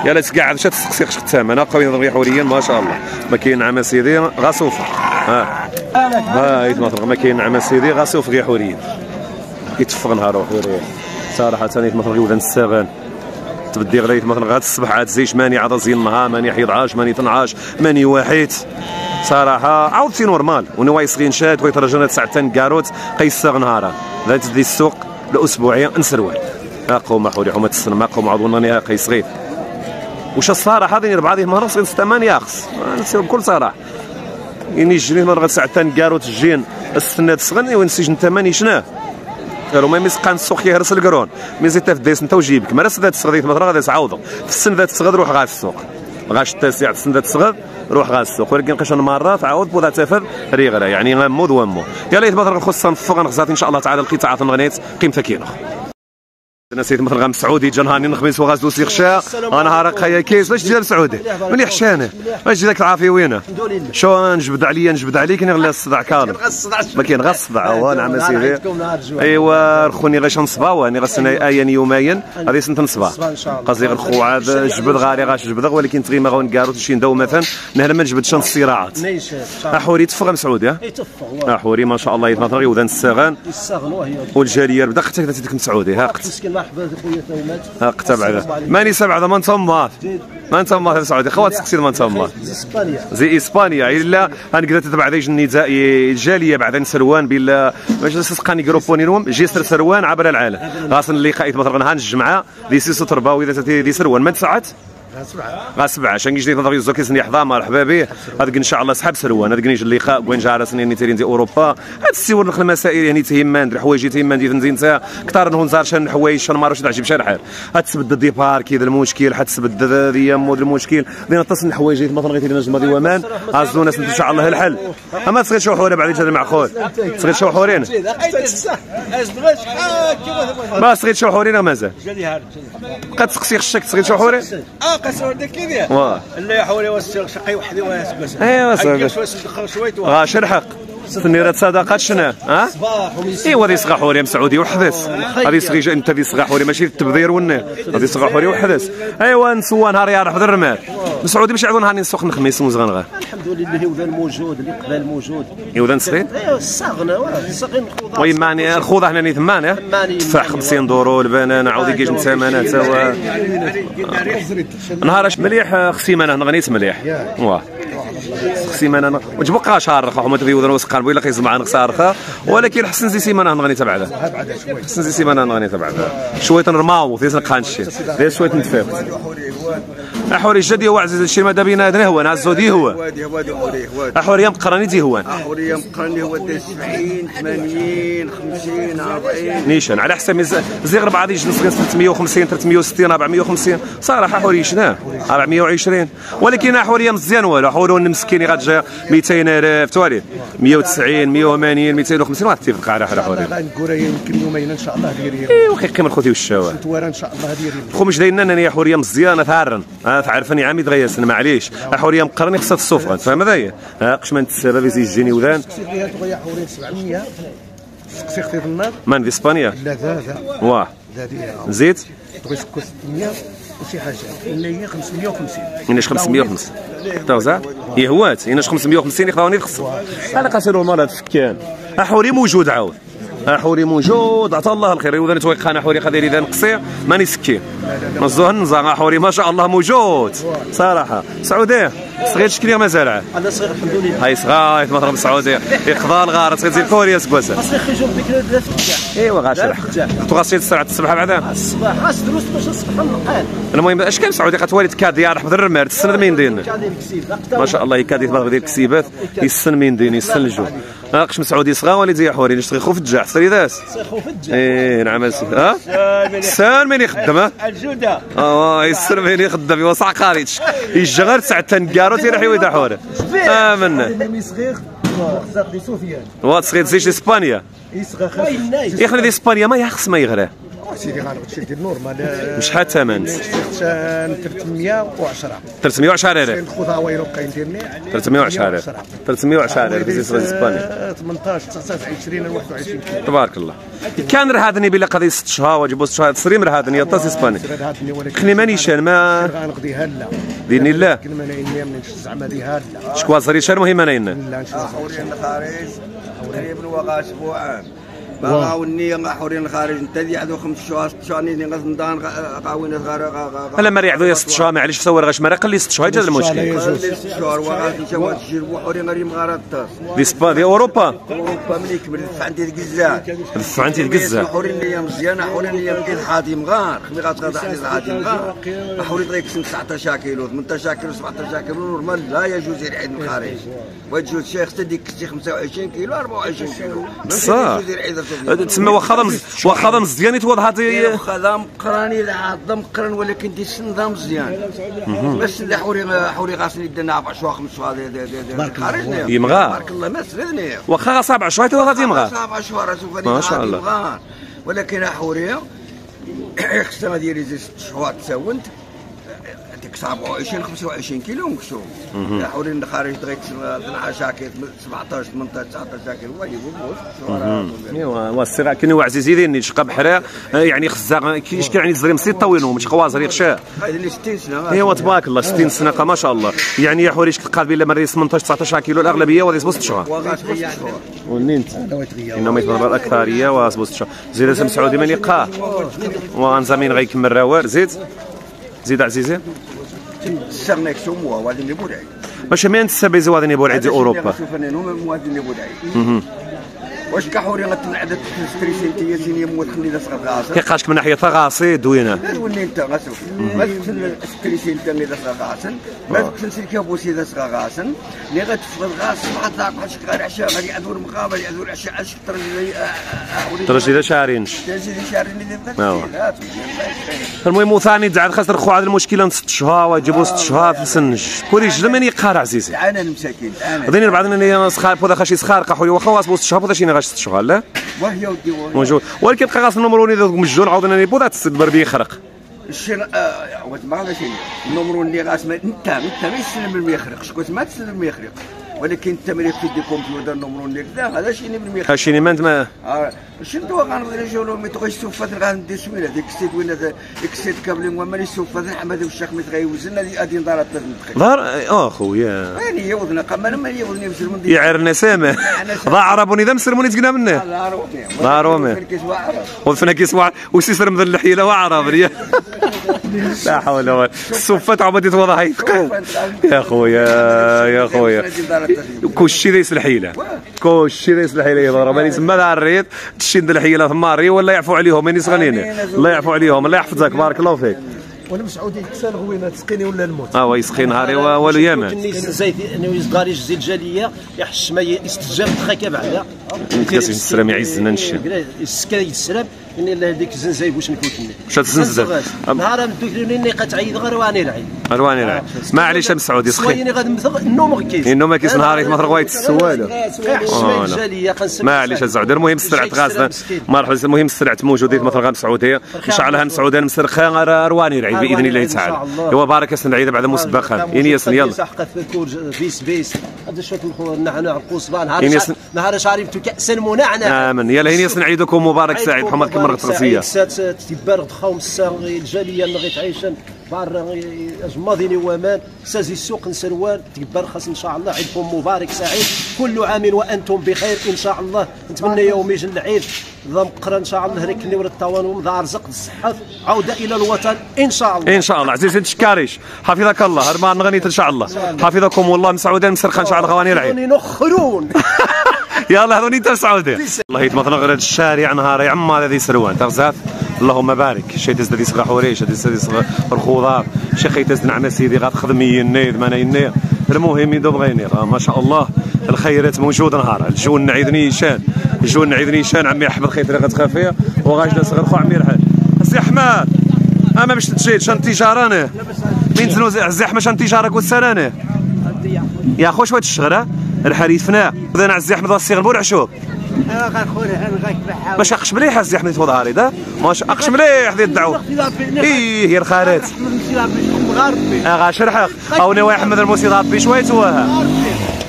يلا تقعد شات تسقسي خش الثمن قوي نظري حوريا ما شاء الله. ما كاين نعم سيدي غاسوفه ها. ها يتمطر ما كاين نعم سيدي غاسوف غير حوريا يتفق نهار حوريا صراحة ثاني يتمطر غير ودان السبان تبدي غليت مثلا غاد الصبح عاد زيش. ماني عاد زين النهار ماني 11 ماني 12 ماني واحد صراحة عاودتي نورمال. ونواي صغين شاد ويترجنا ساعتين كاروت قيسر نهارا ذات دي السوق. الاسبوعيه نسروال قوم حوري حومه السينما قوم عضونا قيس غيث وش الصراحه هذه؟ بعض المرات صغير ستمان ياخص نسير بكل صراحة. يعني جري مرة ساعتين كاروت الجين السنة تسغن وين سجن ثمانية شناه قالوا ما مسقان السوق يهرس القرون. ميزي تا في ديس انت وجيبك. ما رأس ذات الصغد مثلا غادي تعوض في السن ذات الصغد روح غا السوق. غاش التاسع السن ذات الصغد روح غا السوق ولكن قشن مرات عاود بوضع تفذ ريغرا يعني غمود وامو يلا يتبادر نخص نفق نخزات إن شاء الله تعالى القطاعات نغنيت قيمتها كيلو نسيت مثلا غام سعودي جان هاني نخميس وغاز دوسي خشا. أنا هارق خيا كيس. باش تجي سعودي مليح شانه باش تجي لك العافية وينه؟ شو نجبد عليا نجبد عليك نغلى الصداع كامل. ما كاين غير الصداع هو نعم سيدي أيوا رخوني غاش نصبا واني غاسنا ايا يوميا. غادي سنت نصبا قصدي غير خو عاد جبد غاري غاش جبد ولكن تغيما غون كارو تشي ندو مثلا. نهلا ما نجبدش الصراعات أحوري تفغ سعودي ها؟ أحوري ما شاء الله يتنظر يودان الساغان والجاليه بدا تكون سعودي ها؟ مرحبا خويا تومات ها قتبع ماني سبع ما نتمات ما نتمات السعودي خوات تسكسي ما نتمات زي إسبانيا. زي اسبانيا الا هنقدر تتبع ذيك النداء الجاليه بعد سروان بلا باش تسقاني جروبوني نوم جسر سروان عبر العالم. خاصة اللقاء مثلا هنجمعها ذي سيسو ترباوي ذي سروان. من ساعات؟ غا سبعة عشان جديد نظري زوكي سني حضا مرحبا به هذاك إن شاء الله سحب سروان هذاك نيجي اللقاء وين جا سنين تيرين دي أوروبا. هاد السيور نخل مسائل يعني تهمان الحوايج تهمان دي تنزين تا. كثار نهون زار شان حوايج شان ماروش تعجب شان حال هاد تسبد الديبار كي المشكل. هاد تسبد ذي مود المشكل. دينا تصل الحوايج مثلا غير نجم دي ومان. هازونا إن شاء الله الحل أما تسغي شو حوري بعد جا معقول تسغي شو حورين ما تسغي شو حورين مازال. بقى تسقسي خشك تسغي شو حورين قصور ديك كيفية واه اللي يحولي وسق شقي وحدي واسقس ايوا صافي شوية فنيرات صداقات شنو؟ ها؟ ايوا هذه صغا حوريه مسعودي وحدث. هذه صغي أنت هذه صغا حوريه ماشي التبذير والنير هذه صغا حوريه وحدث. أيوا نسوا نهار يعرف ذا الرمال مسعودي باش يعطونا هاني نسوق نخميس وزغنغا الحمد لله الهودان موجود الاقبال موجود يوذان صغير أيوا الصاغنا واه الصاغن خوضه وي معني الخوضه هنا ني ثمانية تفاح 50 دورو البنان عاودي كيش ثمانة توا. نهار اش مليح خسيمانه نغنيت مليح. واه خسيمانه وجبو قا شارخ هما تبي وذن وسقان بويلا خيز معنا نخسارخه ولكن حسن زي سيمانه نغني تبعدا حسن زي سيمانه نغني تبعدا شوية نرماو. في نقانشي دير شوية نتفاوت أحوري جدي وعزيز الشي ما دابينا هذا هو ناس زودي هو. وادي وادي حوري وادي. أحوري يم قراني دي هو. حوري مقرني هو داير 70 80 50 40 نيشان على حسب مز- زي غير بعض يجي نصغي 350 360 450 صراحة حوري شناه 420 ولكن حوري مزيان والو حوري مسكين غتجي 200 ألف توالي. 190 180 250 واحد تيفرق على حوري غنقول يمكن يومين إن شاء الله ديري ايوا كيقيم الخوتي والشوا توارى إن شاء الله ديري خو مش دايرنا أنا يا حوريه مزيانه ثارن. ها تعرفني عمي دغياسن معليش. حوريه مقرني خصها السفره تفهم هذايا ها قش ما نتسبب يزيد جيني وذان سقسي تغيا حورين 700 سقسي خطيط النار. من في إسبانيا؟ لا ذا ذا. واه. زيد تغي سكو 600 وشي حاجة. اللي هي 550 يناش 550 توزع يهوات يناش 550 يخداوني تخسر أنا قاسر المال هذا الفكان أحوري موجود عاود. أحوري موجود. عطا الله الخير. واذا تويق أنا حوري قادر اذا نقصي ماني سكي نزوه النزا أحوري. ما شاء الله موجود. صراحة. سعوديه صغير شكلي مازال. عاد أنا صغير الحمد لله. هاي صغايت مضرب سعوديه يقضى الغار صغير زي كوريا سكواسه اصلي خرجوا بكري تفتح إيوا غاشرح تو غاسيت الساعة الصباح بعدا؟ الصباح. راس دروس باش الصبح نقال المهم اش كان سعودي؟ قتوالي تكاد يعرف حضر الرمال السنة مين دين؟ ما شاء الله يكاد يتبغى ديال الكسيبات يسن من دين؟ يسن الجو. ناقش مسعودي صغا ولي زي حوري نشتغي خوف الجاع سري داس. سيخو في الجا إيه نعم السي ها؟ سان من يخدم ها؟ الجودة. آه يسر من يخدم يوسع قاريتش. يجغر ساعه تنكارو تيريح يويدا حوره امن اللي صغير صغير زيش إسبانيا. أخي دي إسبانيا ما يخص ما سيدي غنغ تشد النورمال شحال ثمن 310 310 الف نخوضها وينو بقى يديرني 310 الف 310 الف زي صغير اسبانيا 18 19 20 21 كيلو. تبارك الله. كان رهادني بلا قضية ست شهور وجبوا ست شهور. تصريم رهادني يطاس اسباني خلي ماني شان ما غنقضيها لا بإذن الله. كلمه أنا اني من زعما ديها لا شكوا مهم أنا لا إن شاء الله. تقريبا وقع اسبوعان باغاو النية حوري الخارج. انت اللي عندو خمس شهور ست شهور نيني غزندان قاوين صغار أنا ما يعذو يا ست شهور معليش تصور غاش مرا قلي ست شهور هذا المشكل. ست شهور وغادي شوات تجربوا حوري غير مغارات دي سبا دي أوروبا. أوروبا ملي كبر دفع عندي القزاع دفع عندي القزة حوري اللي هي مزيانة حوري اللي هي مدير حاتي مغار خمي غاتغادى حديث حاتي مغار حوري طريق 19 كيلو 18 كيلو 17 كيلو نورمال لا يجوز يرعيد من الخارج. وتجوز شيخ تديك 25 كيلو 24 كيلو. صح. يجوز يرعيد تسمى واخا واخا مزيان يتوضع هذه خذا مقراني العظم مقرن ولكن دي السن مزيان بس اللي حوري حوري غاسني دنا 4 شهور 5 شهور خارجنا يمغى. بارك الله ما سردني واخا صابع شهور غادي يمغى سبع شهور شوف ما شاء الله. الله ولكن حوري خصنا ديري زي ست شهور تساونت 27 25 كيلو يا حوري خارج دغيك 12 كيلو 17 18 19 كيلو ويلي إيوا والصغار كانوا عزيز يديني شقا بحرا يعني خزا كيش كان يعني زريم سيط طويل ماشي خوازر يغشا هذه اللي 60 سنة إيوا تبارك الله 60 سنة ما شاء الله. يعني يا حوريش تلقى بلا مريس 18 19 كيلو الأغلبية وهذه ست شهور وغاش شهور وننت انهم يتضرب الاكثريه وسبوس شهور زيد اسم سعودي من يقاه وانزامين غيكمل راوار زيد؟ زيد عزيزي؟ سرناك سموا وهذا اللي بودعي باش ما نتسابي زوادين يبور عيد اوروبا شوف أنا هما اللي بودعي واش كحوري غتنعدد ستريسي انت يا موت خلي لاصق غاسر كيقاشك من ناحية غاصي دوينة. ولي انت غاسوف ما ستريسي انت اللي لاصق غاسن ما تكون سلكي بوسي لاصق غاسن اللي غتفضل غاس ما ضاق عشك غير عشاء؟ غادي يعذور مقابل يعذور عشاء. عشك ترجي ترجي ذا شارينش ترجي شعري اللي أيوا. المهم ثاني دعا خاطر خو هذه المشكلة ست شهور ويجيبوا ست شهور في السنج كوري جلا من يقهر عزيزي. تعال المساكين تعال ظنين بعضنا سخار بودا خاشي سخار قحولي واخا واسبو ست شهور شي غاش ست شهور لا وهي ودي وهي. موجود ولكن بقى غاس النمروني ذوك مجون عاودنا بودا تسدبر بي يخرق؟ الشر آه ما ماشي النمر اللي غاس ما انت انت ما يسلم ما يخرق. شكون ما تسلم ما يخرق. ولكن التمرير في دي كمبيوتر نمرون كذا هذا شيء من الميخ هاشيني ما انت ما آه، شنو غنقدر نجيو مي تغيش سوفات غندي سويله ديك السيد وين؟ هذا ديك السيد كابلين وما لي سوفات. حمد الشيخ مي تغيوزن هذه غادي ندار التدخل ظهر آه خويا يعني يا وذنا قمر ما يا وذني بسر من يعرنا سامع ضاع عربوني ذا مسلموني تقنا منه. ضارومي. وفنا كيسمع وسيسر من اللحيه لا وعرب لا حول ولا قوة. الصفات عبدي توضح. يا خويا يا خويا كلشي ذا يسلح حيله. كلشي ذا يسلح حيله يضرب ماني تما ذا الريت تشد الحيله ثم الري ولا يعفو عليهم ماني صغنين الله يعفو عليهم. الله يحفظك. بارك الله فيك. وأنا مسعودي كسان غوينه تسقيني ولا الموت. آه ويسخي نهاري والو الناس زيت إنه يزغاري جزي الجالية يحش ما يستجاب تخاكا بعدا. كاس السلام يعزنا نشي. السكا يتسلم إن الله هذيك الزنزاي واش نكوتني واش تزنزل؟ نهار مدوك لي قطعيد غير واني رعي الواني لا. ما عليش مسعود يسخي سويني غادي مثل النوم كيس. ما كيس. نهاري مثل غوايت السوالو يحش ما آه، لا. الجاليه خنسمع ما عليش الزعود المهم السرعه غازه مرحبا المهم السرعه موجودين مثل غام سعودية. إن شاء الله مسعود مسرخه رواني رعي بإذن الله تعالى. هو بارك اسن العيد بعد مسبقا. إني ياسن يلا. ذكور بيس بيس هذا شوية الخضر نعناع القصبان نهار نهار شعريمتو كاسا منعنع. امن يلا هني ياسن عيدكم مبارك سعيد. محمد كمر ترسيه سات تبارد خاوم السا الجالية اللي غيتعيشن بار اجماضيني وامان سازي السوق نسروان تكبر خاص إن شاء الله عيدكم مبارك سعيد. كل عام وأنتم بخير إن شاء الله. نتمنى يوم يجي العيد. ذا مقرا إن شاء الله ركني ورا الطوان ومضى رزق الصحة. عودة إلى الوطن إن شاء الله. إن شاء الله. عزيزي الشكاريش حفظك الله. هذا ما نغنيت إن شاء الله. حفظكم والله مسعودين مسرخه ان شاء الله غواني العيد. نخرون يلا هذوني انت مسعودين الله يتمثل غير هذا الشارع نهار يا عم هذا سروان. تغزات اللهم بارك. شي تزد دي صغا حوريش دي صغا صغا الخضار. شي خي تزد نعم سيدي غاد خدمي النيد ما ينير المهم يدوب غينير آه ما شاء الله. الخيرات موجود نهار. الجو نعيد نيشان. الجو نعيد نيشان. عمي أحمد خير طريقه خفيه وغاش ناس غير خو عمي رحال سي أحمد أما باش تجي شان تجاره أنا مين تنوز زي أحمد شان تجاره كنت سنانه يا خو شوية الشغله الحريث فنا اذا عزي شوف باش اقش مليح عزي احمد يتوضع هاري ده ماش اقش مليح ذي الدعوه إيه يا الخالات آه غاشر حق. أو نواي احمد الموسي ضابي شوية توها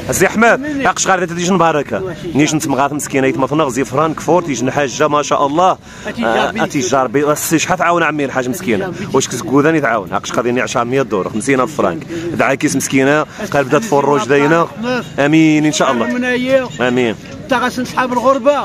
عزي احمد اقش غير تديش مباركة. نيش نتمغات مسكينة يتمثل غزي فرانكفورت يجي حاجة ما شاء الله. أتي جاربي. السي شحال تعاون عمي الحاج مسكينة؟ واش كتكوذاني تعاون اقش غادي 10 100 دور. 50 ألف فرانك. دعا كيس مسكينة. قال بدات فروج داينة. آمين إن شاء الله. آمين. تا غاس نصحاب الغربة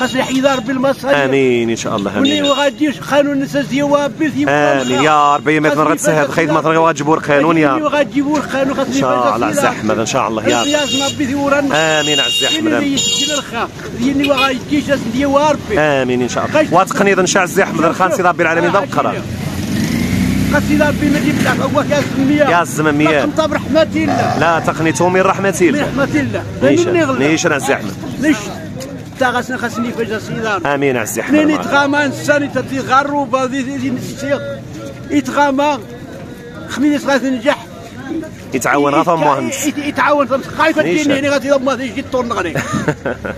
خاص يحيدار بالمصاري آمين إن شاء الله آمين. وغاديش قانون الناس ديال بيت آمين يا ربي مثلا غتسهل خير مثلا غتجيبوا القانون يا رب. وغتجيبوا القانون خاص إن شاء الله عز أحمد إن شاء الله يا آمين عز أحمد. ربي آمين إن شاء الله. واتقني إذا نشاء عز أحمد الخان سي ربي العالمين ذا القرار. خاص ربي ما يجيب لك هو المياه يا الزمامية. انت برحمة الله. لا تقنيته من رحمة من الله رحمة الله. نيشان نيشان عز أحمد. ليش تا غاس خاصني فاش سيدار آمين عز أحمد. منين. يتغامى انسان نسيط يتغامى خميس غادي ننجح يتعاون غا فما مهندس يت- يتعاون خايفه. تجيني هنا غادي ما تجي الطور نغني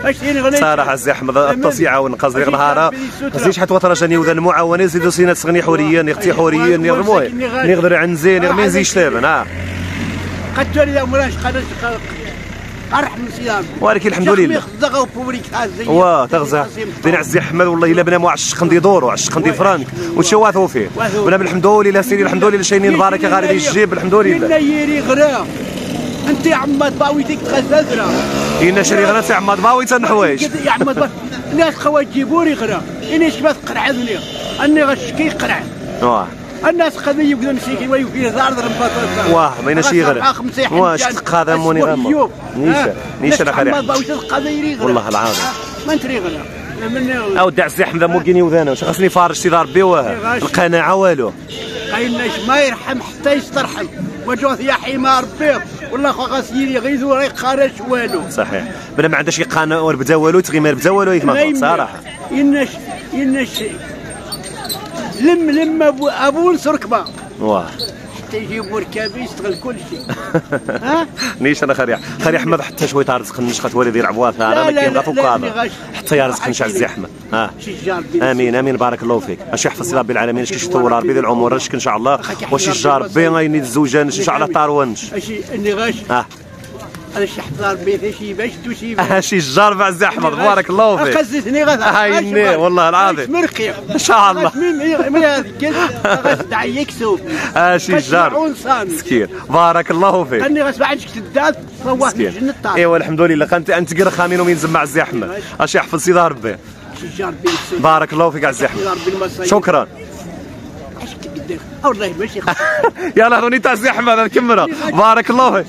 اش تجيني غني صراحة عز أحمد الطاس يعاون قصدي نهارا زيد شحال توتر جاني وذا المعاونة زيدو سينا تغني حوريا نغتي حوريا نغموي نقدر عنزين نغمين زي شلابن آه. قد جاني يا مولاش قد ارحم الحمد لله. زغو بوريك هازي واه تغزى دين عزي احمد والله إلا بنا مع الشق ندي دورو على الشق ندي فرانك. وتشواثوا فيه. بنا بالحمد لله سيدي الحمد لله شينين بارك غادي يجيب الحمد لله. نيري غرا أنت يا عماد باويتك تغزازرا إنا شري غنا تاع عماد باوي تنحوايج يا عماد با- الناس خوا تجيبوني غرا. إني شبات قرعدني أني غشكي قرع واه الناس قضية يقدرون يشيكي ويوفي زار ضرب بطاطا واه ما ينا شي غير. واش تقاذا موني غما نيشا نيشا لا خير. والله العظيم. ما غلا من أو دع عزي احمد موكيني وذانا. واش خاصني فارج سي دار بي واه القناعة والو. قايلناش ما يرحم حتى يسترحم. وجوث يا حمار بيض والله خو غاس يلي غيزو راه يقارش والو. صحيح. بلا ما عندهاش قناعه وربدا والو تغي ما ربدا والو يتمغط صراحة ينش ينش لم لم ابو أبو ركبه واه حتى يجيبوا ركابي يشتغل كل شيء. ها؟ نيش أنا خريح خريح أحمد حتى شوية تارزق نشخت والدي العبواث لا، أنا ما كاين غا فوق. حتى يرزق نشع أحمد. ها. آمين آمين. بارك الله فيك. اش يحفظ ربي العالمين اش كيشتو ربي ذي العمر اش ان شاء الله. واش الجار بين الزوجان ان شاء الله طاروانش أشي إني غاش أنا شي حضار بيت شي باش دو شي باش شي جار مع الزي أحمد. بارك الله فيك. خزتني غدا هاي النية، والله العظيم. مرقي. إن شاء الله. من هذيك غدا يكسب آه شي جار. مسكين. بارك الله فيك. أني غسبع عندك تداد روحني مسكين. جنة الطار ايوا الحمد لله. كانت أنت قرا خامين ومين زمع الزي أحمد. اش يحفظ سيدي ربي بارك الله فيك عزيز أحمد. شكرا. والله ماشي يلا هوني تاع الزي أحمد نكملها بارك الله فيك.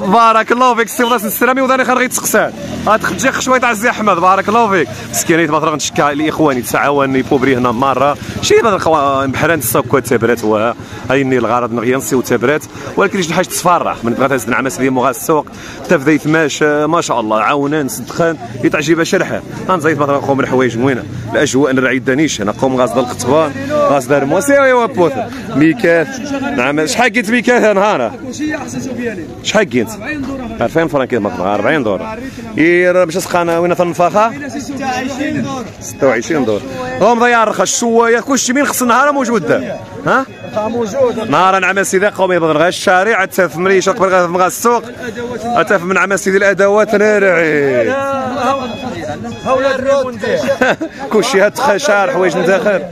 بارك الله فيك السي وضاس السلامي وداني خير غيتسقسان غتخجي شوية تاع الزي أحمد بارك الله فيك. مسكينيت مثلا نشكا لاخواني تعاوني بوبري هنا مرة. شي هذا الخوا محران السوق تبرات هو. هايني الغرض نغيا نسيو تبرات ولكن شي حاجة تفرح من بغات هز نعمس ديال مغا السوق. تفدا يتماش ما شاء الله عاونان صدخان يتعجب شرحه. غنزيد مثلا قوم الحوايج زوينه الأجواء نراعي دانيش أنا قوم غاز القطبان غاز دار موسي أيوا بوث. ميكات. نعم شحال قلت ميكات نهار شحال قلت 2000 فرنك مثلا 40 دولار ير باش سخانة وين النفاخه 26 دولار هم ضيع رخص شوية. كلشي مين خص النهار موجود؟ ده ها موجود. نهار نعم سيدي قوم يبغى غير الشارع تاف مريش قبل غير مغا السوق. اتاف من عم سيدي الأدوات نارعي. هاولاد الريموندي كلشي هاد شارع حوايج من داخل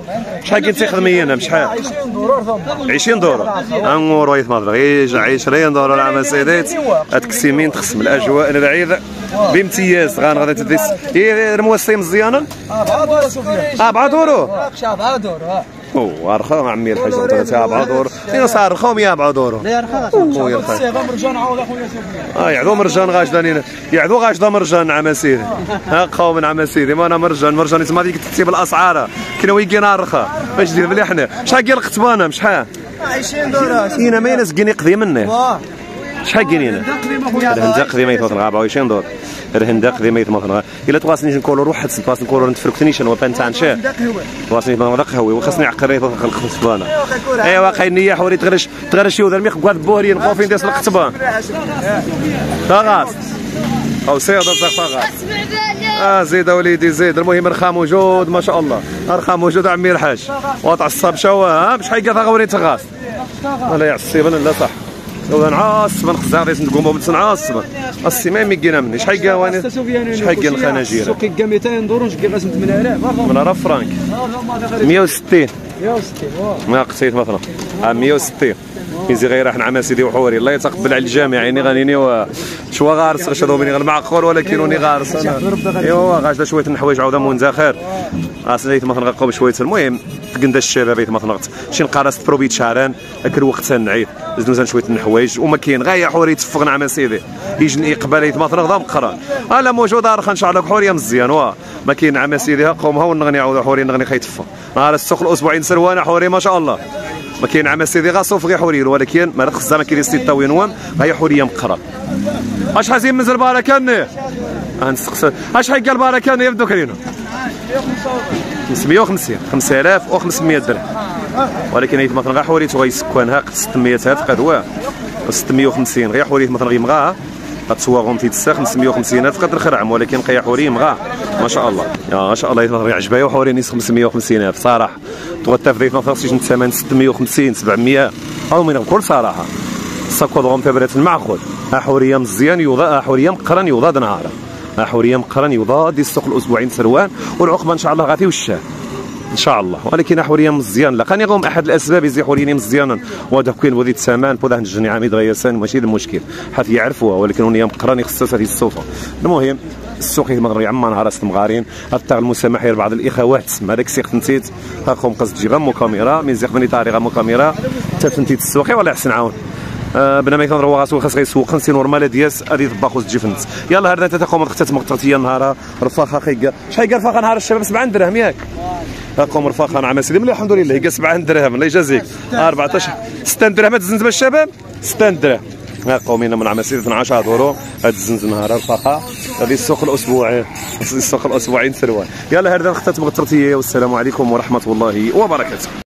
شحال كنتي خدمينا بشحال 20 دولار ثم 20 دولار انور ويث مضر غير 20 دولار عام سيديت هتكسيمين تخصم الأجواء البعيد. بامتياز غنغدا تديس إيه الموسي مزيانا؟ بعض سفيان آه بعضورو شاف أو ارخا عمي الحاج تاع بعضور اين صار رخوم يا بعضورو لا يرخص خويا السيغه مرجان عاود اخويا آه يعدو مرجان غاش دانين يعدو غاش دا مرجان عم سيدي ها قوم من عم سيدي ما أنا مرجان مرجان تما ديك تكتب الأسعار. كنا ويكينا رخا باش دير مليح حنا شحال قال القطبانه شحال 20 دولار كاينة ما ينس قيني قضيه منه شحال كاينين؟ الهندق قديما يتمثل 24 دولار الهندق قديما يتمثل إلا تواصلني نكولور واحد تواصل نكولور نتفركتنيش أنا وبان تاع نشاه تواصلني نطلق هوي وخصني عقل ريت الخص بانا أيوا قايني حوري تغرش تغرش يوذر ميخ قواد بوري نقوفين ديس القطبان فغاس أو سيد فغاس آه زيد وليدي زيد. المهم رخا موجود ما شاء الله. رخا موجود عمي الحاج وطع الصاب شوا ها بشحال قال غوري تغاس. ولا يعصب لا صح. لو نعاصب نخزع غير نقوم بتنعاصب السي ما ميكينا مني. شحال قال واني شحال قال الخناجير؟ سوقي كا 200 دور وش قاسم 8000 من راه فرانك. 160 160 ما قصيت مثلا آه 160 كيزي غير راح نعم سيدي وحوري. الله يتقبل على الجميع. يعني غنيني و شوا غارس غشدو مني غير معقول ولكن وني غارس. ايوا غاش شوية الحوايج عاوده مون خير اسنيت مثلا غنقوم بشوية المهم تقندا الشباب يت مثلا شي نقارس بروبيت شعران هاك الوقت نعيط زدنا شوية الحوايج وما كاين غير حوري تفق نعم سيدي. يجي اقبال يت مثلا غدا مقران ألا موجود راه ان شاء الله حوريه مزيان وا. ما كاين نعم سيدي قوم ها ونغني عاود حوري نغني خيتفق نهار السوق الأسبوعين سروانه حوري ما شاء الله. ما كاين عام سيدي غاصوف غير حورير ولكن ما خصها ما كاين ستة وينوام غير حوريه مقرا أش حزين من البركان غنسقس أش حق البركان يبدو كرينو. 550 5500 درهم. ولكن هي مثلا غير حوريت غيسكنها 600 الف قدوه 650 غير حوريت مثلا غير مغاها غتسواغهم في تسا 550 الف قدر خرعم ولكن قيا حوري مغا. ما شاء الله. ما شاء الله. يتمثل عجبها وحوري نيس 550 ألف. صراحة. تغطى في مثلا خصيش الثمن 650 700 أو من بكل صراحة. ساكوضهم تبرات المعقول. حوريه مزيان يوضا حوريه مقرن يوضا نهار حوريه مقرن يوضا دي السوق الأسبوعين سروان. والعقبة إن شاء الله غادي وشاه إن شاء الله. ولكن حوريه مزيان. لقاني غوم احد الأسباب. يزي حوريني مزيانا وهذا كاين بودي الثمن. بودا نجني عميد غياسان ماشي المشكل. حيت يعرفوها ولكن هي مقراني خصص هذه الصوفة. المهم السوق المغربي عما نهار مغارين. حتى المسامح بعض الاخوات هذاك سيق تنتيت. هاكم قصد تجي غمو كاميرا من زيق بني طاري غمو كاميرا حتى تنتيت السوقي ولا حسن عاون. آه بنا ما كنروح غاسو خاص غيسوق 50 نورمال دياس غادي طباخ تجي فنت يلا هذا تقوم تختت مقطعتي النهار رفاخه خيقة. شحال قال رفاخه نهار الشباب؟ 7 درهم ياك. قوم رفاخه نعم سيدي مليح الحمد لله. قال 7 درهم. الله يجازيك. 14 6 درهم تزنزم الشباب؟ 6 درهم. قومينا من عام سيدي 12 دورو. هاد الزنز نهار رفاخه هذه السوق الأسبوعي. السوق الاسبوعين سروال يلا هذا اختتم غطرتي والسلام عليكم ورحمة الله وبركاته.